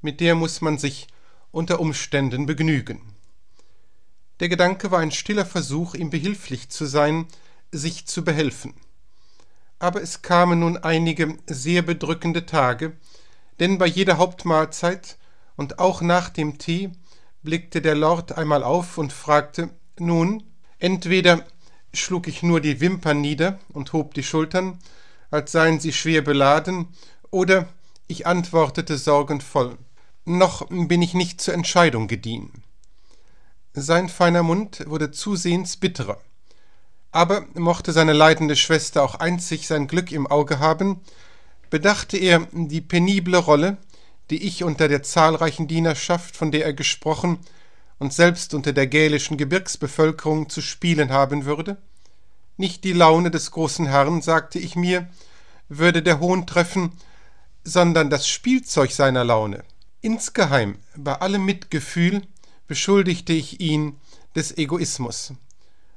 Mit der muss man sich unter Umständen begnügen. Der Gedanke war ein stiller Versuch, ihm behilflich zu sein, sich zu behelfen. Aber es kamen nun einige sehr bedrückende Tage, denn bei jeder Hauptmahlzeit und auch nach dem Tee blickte der Lord einmal auf und fragte Nun, entweder schlug ich nur die Wimpern nieder und hob die Schultern, als seien sie schwer beladen, oder ich antwortete sorgenvoll Noch bin ich nicht zur Entscheidung gediehen. Sein feiner Mund wurde zusehends bitterer. Aber mochte seine leidende Schwester auch einzig sein Glück im Auge haben, bedachte er die penible Rolle, die ich unter der zahlreichen Dienerschaft, von der er gesprochen, und selbst unter der gälischen Gebirgsbevölkerung zu spielen haben würde? Nicht die Laune des großen Herrn, sagte ich mir, würde der Hohn treffen, sondern das Spielzeug seiner Laune. Insgeheim, bei allem Mitgefühl, beschuldigte ich ihn des Egoismus.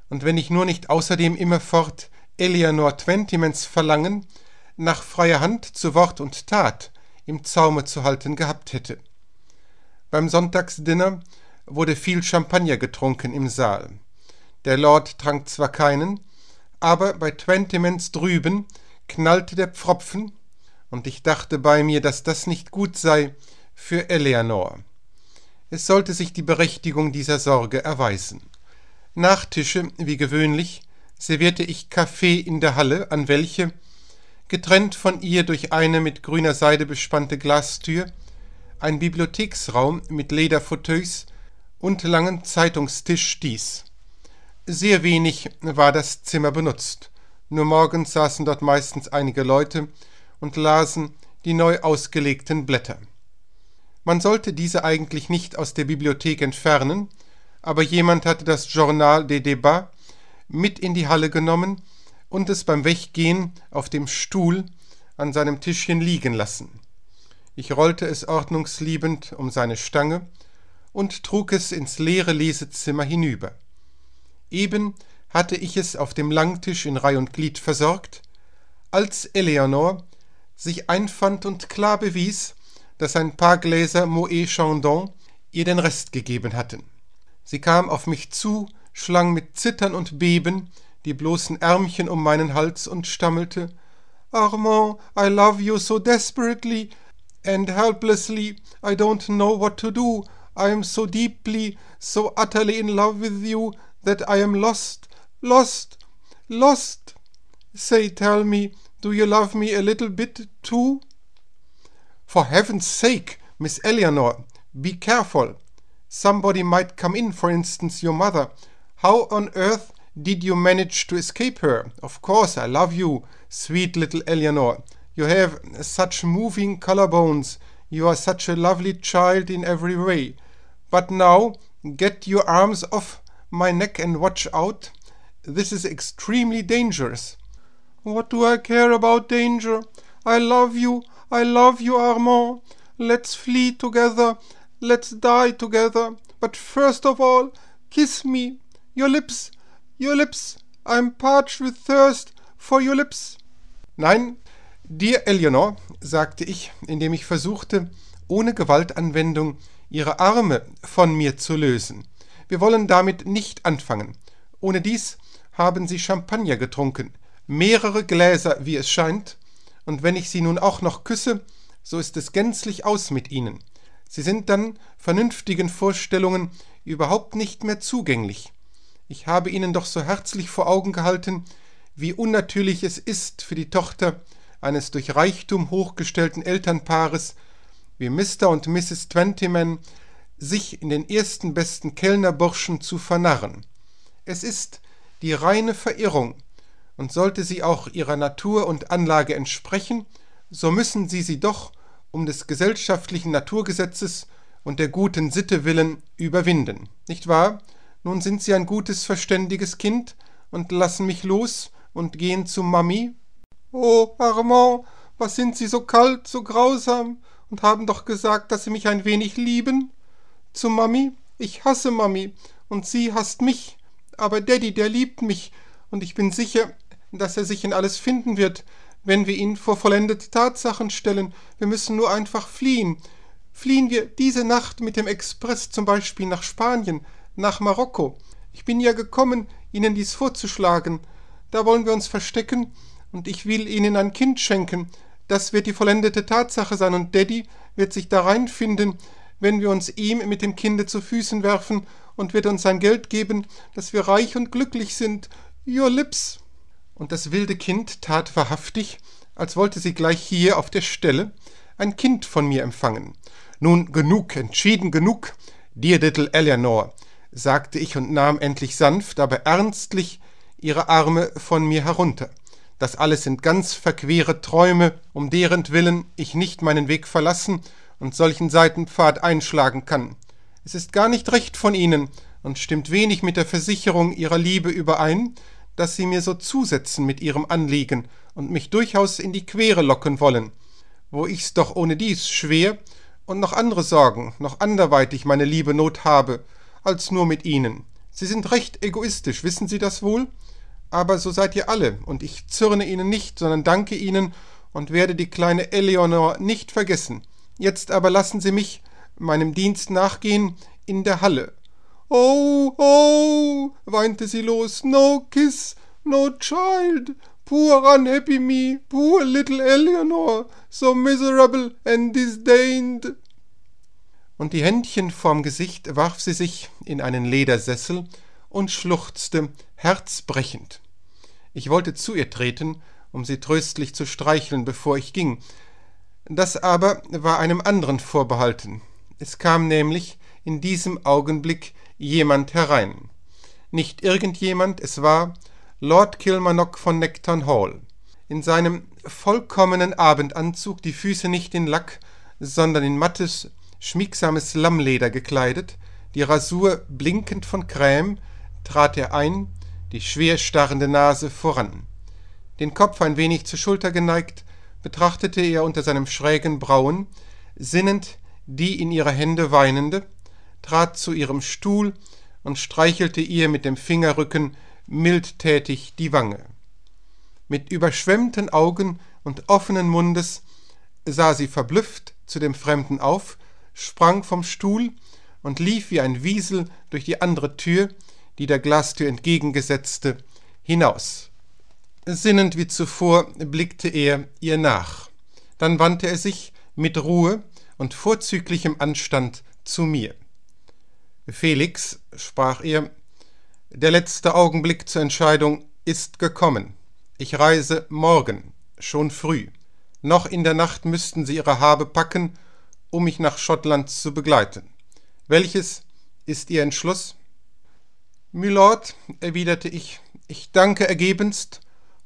Und wenn ich nur nicht außerdem immerfort Eleanor Twentimans Verlangen nach freier Hand zu Wort und Tat im Zaume zu halten gehabt hätte. Beim Sonntagsdinner wurde viel Champagner getrunken im Saal. Der Lord trank zwar keinen, aber bei Twentimans drüben knallte der Pfropfen, und ich dachte bei mir, dass das nicht gut sei für Eleanor. Es sollte sich die Berechtigung dieser Sorge erweisen. Nach Tische, wie gewöhnlich, servierte ich Kaffee in der Halle, an welche, getrennt von ihr durch eine mit grüner Seide bespannte Glastür, ein Bibliotheksraum mit Lederfauteuils und langen Zeitungstisch stieß. Sehr wenig war das Zimmer benutzt. Nur morgens saßen dort meistens einige Leute und lasen die neu ausgelegten Blätter. Man sollte diese eigentlich nicht aus der Bibliothek entfernen, aber jemand hatte das Journal des Débats mit in die Halle genommen und es beim Weggehen auf dem Stuhl an seinem Tischchen liegen lassen. Ich rollte es ordnungsliebend um seine Stange und trug es ins leere Lesezimmer hinüber. Eben hatte ich es auf dem Langtisch in Reih und Glied versorgt, als Eleanor sich einfand und klar bewies, dass ein paar Gläser Moet Chandon ihr den Rest gegeben hatten. Sie kam auf mich zu, schlang mit Zittern und Beben die bloßen Ärmchen um meinen Hals und stammelte Armand, I love you so desperately and helplessly, I don't know what to do. I am so deeply, so utterly in love with you that I am lost, lost, lost. Say, tell me, do you love me a little bit too? For heaven's sake, Miss Eleanor, be careful. Somebody might come in, for instance, your mother. How on earth did you manage to escape her? Of course, I love you, sweet little Eleanor. You have such moving collarbones. You are such a lovely child in every way. But now, get your arms off my neck and watch out. This is extremely dangerous. What do I care about danger? I love you. I love you, Armand. Let's flee together. Let's die together. But first of all, kiss me. Your lips. Your lips. I'm parched with thirst for your lips. Nein, dir, Eleanor, sagte ich, indem ich versuchte, ohne Gewaltanwendung ihre Arme von mir zu lösen. Wir wollen damit nicht anfangen. Ohne dies haben sie Champagner getrunken, mehrere Gläser, wie es scheint, und wenn ich sie nun auch noch küsse, so ist es gänzlich aus mit ihnen. Sie sind dann vernünftigen Vorstellungen überhaupt nicht mehr zugänglich. Ich habe ihnen doch so herzlich vor Augen gehalten, wie unnatürlich es ist für die Tochter eines durch Reichtum hochgestellten Elternpaares wie Mr. und Mrs. Twentyman sich in den ersten besten Kellnerburschen zu vernarren. Es ist die reine Verirrung, und sollte sie auch ihrer Natur und Anlage entsprechen, so müssen sie sie doch um des gesellschaftlichen Naturgesetzes und der guten Sitte willen überwinden. Nicht wahr? Nun sind Sie ein gutes, verständiges Kind und lassen mich los und gehen zu Mami? Oh, Armand, was sind Sie so kalt, so grausam und haben doch gesagt, dass Sie mich ein wenig lieben? Zu Mami? Ich hasse Mami und sie hasst mich. Aber Daddy, der liebt mich und ich bin sicher, dass er sich in alles finden wird, wenn wir ihn vor vollendete Tatsachen stellen. Wir müssen nur einfach fliehen. Fliehen wir diese Nacht mit dem Express zum Beispiel nach Spanien, nach Marokko. Ich bin ja gekommen, Ihnen dies vorzuschlagen. Da wollen wir uns verstecken, und ich will Ihnen ein Kind schenken. Das wird die vollendete Tatsache sein, und Daddy wird sich da reinfinden, wenn wir uns ihm mit dem Kinde zu Füßen werfen und wird uns sein Geld geben, dass wir reich und glücklich sind. Your lips. Und das wilde Kind tat wahrhaftig, als wollte sie gleich hier auf der Stelle ein Kind von mir empfangen. Nun genug, entschieden genug, dear little Eleanor, sagte ich und nahm endlich sanft, aber ernstlich ihre Arme von mir herunter. Das alles sind ganz verquere Träume, um deren Willen ich nicht meinen Weg verlassen und solchen Seitenpfad einschlagen kann. Es ist gar nicht recht von Ihnen und stimmt wenig mit der Versicherung Ihrer Liebe überein, dass Sie mir so zusetzen mit Ihrem Anliegen und mich durchaus in die Quere locken wollen, wo ich's doch ohne dies schwer und noch andere Sorgen, noch anderweitig meine liebe Not habe, als nur mit Ihnen. Sie sind recht egoistisch, wissen Sie das wohl? Aber so seid ihr alle, und ich zürne Ihnen nicht, sondern danke Ihnen und werde die kleine Eleonor nicht vergessen. Jetzt aber lassen Sie mich meinem Dienst nachgehen in der Halle. Oh, oh, weinte sie los, no kiss, no child, poor unhappy me, poor little Eleanor, so miserable and disdained. Und die Händchen vorm Gesicht warf sie sich in einen Ledersessel und schluchzte herzbrechend. Ich wollte zu ihr treten, um sie tröstlich zu streicheln, bevor ich ging, das aber war einem anderen vorbehalten. Es kam nämlich in diesem Augenblick jemand herein. Nicht irgendjemand, es war Lord Kilmarnock von Necton Hall. In seinem vollkommenen Abendanzug, die Füße nicht in Lack, sondern in mattes, schmiegsames Lammleder gekleidet, die Rasur blinkend von Crème, trat er ein, die schwer starrende Nase voran. Den Kopf ein wenig zur Schulter geneigt, betrachtete er unter seinem schrägen Brauen, sinnend die in ihre Hände weinende, trat zu ihrem Stuhl und streichelte ihr mit dem Fingerrücken mildtätig die Wange. Mit überschwemmten Augen und offenen Mundes sah sie verblüfft zu dem Fremden auf, sprang vom Stuhl und lief wie ein Wiesel durch die andere Tür, die der Glastür entgegengesetzte, hinaus. Sinnend wie zuvor blickte er ihr nach. Dann wandte er sich mit Ruhe und vorzüglichem Anstand zu mir. Felix, sprach er, der letzte Augenblick zur Entscheidung ist gekommen. Ich reise morgen, schon früh. Noch in der Nacht müssten Sie Ihre Habe packen, um mich nach Schottland zu begleiten. Welches ist Ihr Entschluss? Mylord, erwiderte ich, ich danke ergebenst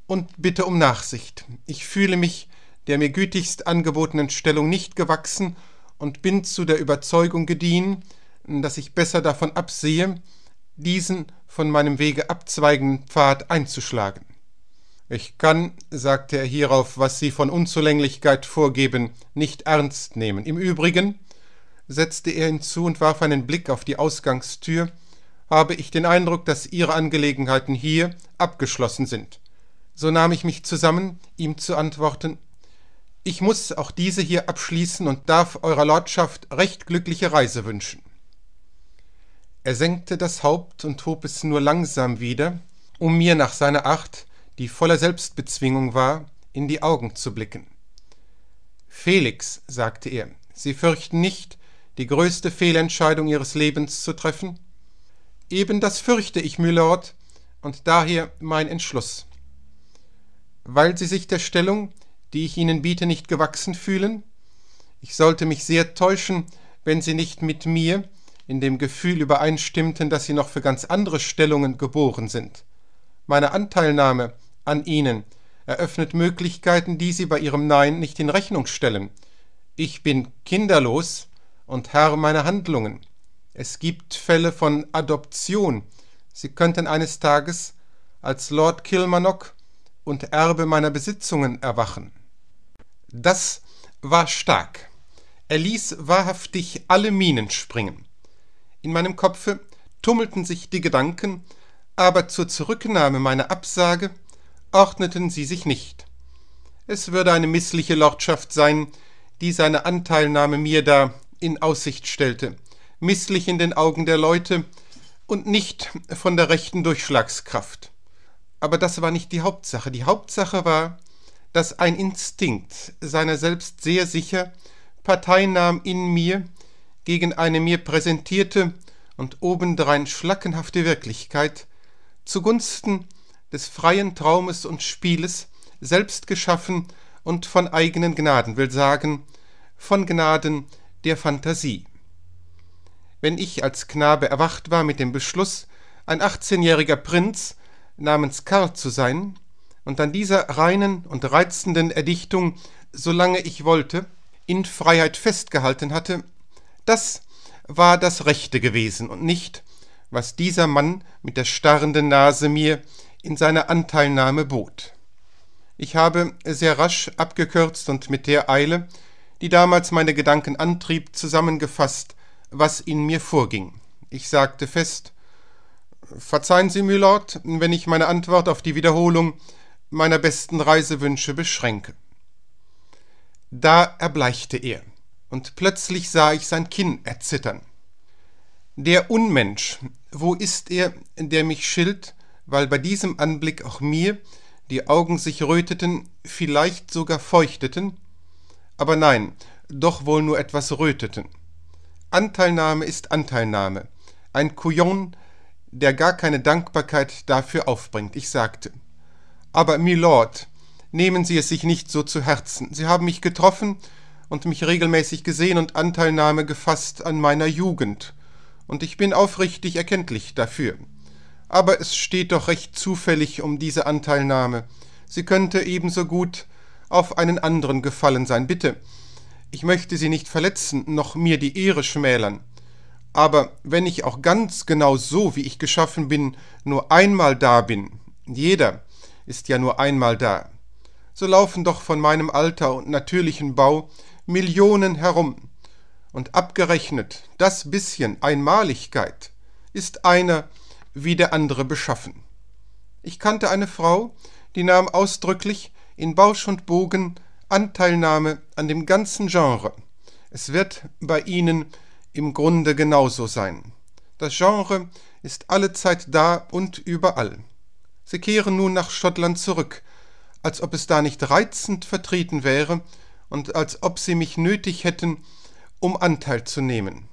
und bitte um Nachsicht. Ich fühle mich der mir gütigst angebotenen Stellung nicht gewachsen und bin zu der Überzeugung gediehen, dass ich besser davon absehe, diesen von meinem Wege abzweigenden Pfad einzuschlagen. Ich kann, sagte er hierauf, was Sie von Unzulänglichkeit vorgeben, nicht ernst nehmen. Im Übrigen, setzte er hinzu und warf einen Blick auf die Ausgangstür, habe ich den Eindruck, dass Ihre Angelegenheiten hier abgeschlossen sind. So nahm ich mich zusammen, ihm zu antworten Ich muss auch diese hier abschließen und darf Eurer Lordschaft recht glückliche Reise wünschen. Er senkte das Haupt und hob es nur langsam wieder, um mir nach seiner Art, die voller Selbstbezwingung war, in die Augen zu blicken. Felix, sagte er, Sie fürchten nicht, die größte Fehlentscheidung Ihres Lebens zu treffen? Eben das fürchte ich, Mylord, und daher mein Entschluss weil Sie sich der Stellung, die ich Ihnen biete, nicht gewachsen fühlen? Ich sollte mich sehr täuschen, wenn Sie nicht mit mir in dem Gefühl übereinstimmten, dass Sie noch für ganz andere Stellungen geboren sind. Meine Anteilnahme an Ihnen eröffnet Möglichkeiten, die Sie bei Ihrem Nein nicht in Rechnung stellen. Ich bin kinderlos und Herr meiner Handlungen. Es gibt Fälle von Adoption. Sie könnten eines Tages als Lord Kilmarnock und Erbe meiner Besitzungen erwachen. Das war stark. Er ließ wahrhaftig alle Minen springen. In meinem Kopfe tummelten sich die Gedanken, aber zur Zurücknahme meiner Absage ordneten sie sich nicht. Es würde eine missliche Lordschaft sein, die seine Anteilnahme mir da in Aussicht stellte, misslich in den Augen der Leute und nicht von der rechten Durchschlagskraft. Aber das war nicht die Hauptsache. Die Hauptsache war, dass ein Instinkt seiner selbst sehr sicher Partei nahm in mir gegen eine mir präsentierte und obendrein schlackenhafte Wirklichkeit zugunsten des freien Traumes und Spieles, selbst geschaffen und von eigenen Gnaden, will sagen, von Gnaden der Fantasie. Wenn ich als Knabe erwacht war mit dem Beschluss, ein achtzehnjähriger Prinz namens Karl zu sein, und an dieser reinen und reizenden Erdichtung, solange ich wollte, in Freiheit festgehalten hatte, das war das Rechte gewesen und nicht, was dieser Mann mit der starrenden Nase mir in seiner Anteilnahme bot. Ich habe sehr rasch abgekürzt und mit der Eile, die damals meine Gedanken antrieb, zusammengefasst, was in mir vorging. Ich sagte fest, Verzeihen Sie, Mylord, wenn ich meine Antwort auf die Wiederholung meiner besten Reisewünsche beschränke. Da erbleichte er, und plötzlich sah ich sein Kinn erzittern. Der Unmensch, wo ist er, der mich schilt, weil bei diesem Anblick auch mir die Augen sich röteten, vielleicht sogar feuchteten, aber nein, doch wohl nur etwas röteten. Anteilnahme ist Anteilnahme. Ein Couillon, der gar keine Dankbarkeit dafür aufbringt. Ich sagte, aber Milord, nehmen Sie es sich nicht so zu Herzen. Sie haben mich getroffen und mich regelmäßig gesehen und Anteilnahme gefasst an meiner Jugend, und ich bin aufrichtig erkenntlich dafür. Aber es steht doch recht zufällig um diese Anteilnahme. Sie könnte ebenso gut auf einen anderen gefallen sein. Bitte, ich möchte Sie nicht verletzen, noch mir die Ehre schmälern. Aber wenn ich auch ganz genau so, wie ich geschaffen bin, nur einmal da bin, jeder ist ja nur einmal da, so laufen doch von meinem Alter und natürlichen Bau Millionen herum, und abgerechnet das bisschen Einmaligkeit ist einer wie der andere beschaffen. Ich kannte eine Frau, die nahm ausdrücklich in Bausch und Bogen Anteilnahme an dem ganzen Genre. Es wird bei Ihnen im Grunde genauso sein. Das Genre ist allezeit da und überall. Sie kehren nun nach Schottland zurück, als ob es da nicht reizend vertreten wäre und als ob sie mich nötig hätten, um Anteil zu nehmen.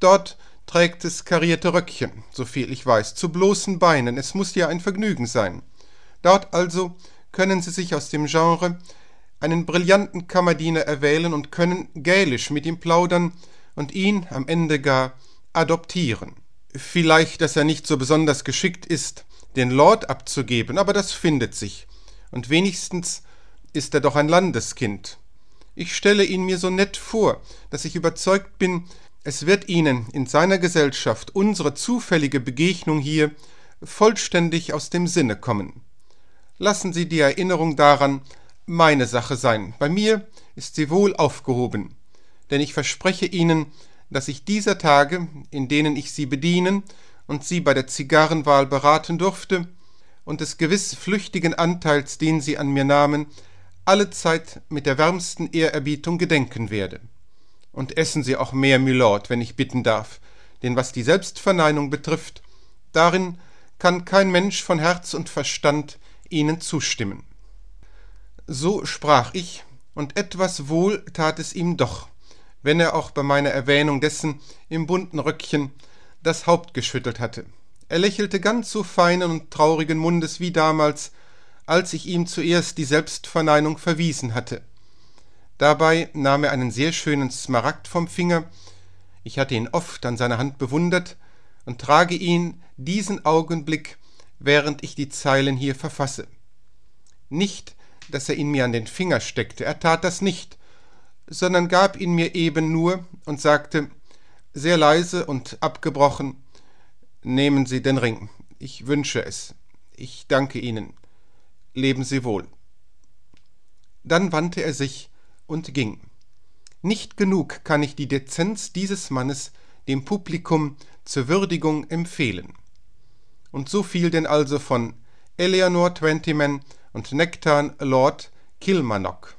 Dort trägt es karierte Röckchen, so viel ich weiß, zu bloßen Beinen, es muss ja ein Vergnügen sein. Dort also können Sie sich aus dem Genre einen brillanten Kammerdiener erwählen und können gälisch mit ihm plaudern, und ihn am Ende gar adoptieren. Vielleicht, dass er nicht so besonders geschickt ist, den Lord abzugeben, aber das findet sich. Und wenigstens ist er doch ein Landeskind. Ich stelle ihn mir so nett vor, dass ich überzeugt bin, es wird Ihnen in seiner Gesellschaft unsere zufällige Begegnung hier vollständig aus dem Sinne kommen. Lassen Sie die Erinnerung daran meine Sache sein. Bei mir ist sie wohl aufgehoben denn ich verspreche Ihnen, dass ich dieser Tage, in denen ich Sie bedienen und Sie bei der Zigarrenwahl beraten durfte, und des gewiss flüchtigen Anteils, den Sie an mir nahmen, allezeit mit der wärmsten Ehrerbietung gedenken werde. Und essen Sie auch mehr, Mylord, wenn ich bitten darf, denn was die Selbstverneinung betrifft, darin kann kein Mensch von Herz und Verstand Ihnen zustimmen. So sprach ich, und etwas wohl tat es ihm doch wenn er auch bei meiner Erwähnung dessen im bunten Röckchen das Haupt geschüttelt hatte. Er lächelte ganz so feinen und traurigen Mundes wie damals, als ich ihm zuerst die Selbstverneinung verwiesen hatte. Dabei nahm er einen sehr schönen Smaragd vom Finger, ich hatte ihn oft an seiner Hand bewundert, und trage ihn diesen Augenblick, während ich die Zeilen hier verfasse. Nicht, dass er ihn mir an den Finger steckte, er tat das nicht, sondern gab ihn mir eben nur und sagte, sehr leise und abgebrochen Nehmen Sie den Ring. Ich wünsche es. Ich danke Ihnen. Leben Sie wohl. Dann wandte er sich und ging. Nicht genug kann ich die Dezenz dieses Mannes dem Publikum zur Würdigung empfehlen. Und so viel denn also von Eleanor Twentyman und Nectar Lord Kilmarnock.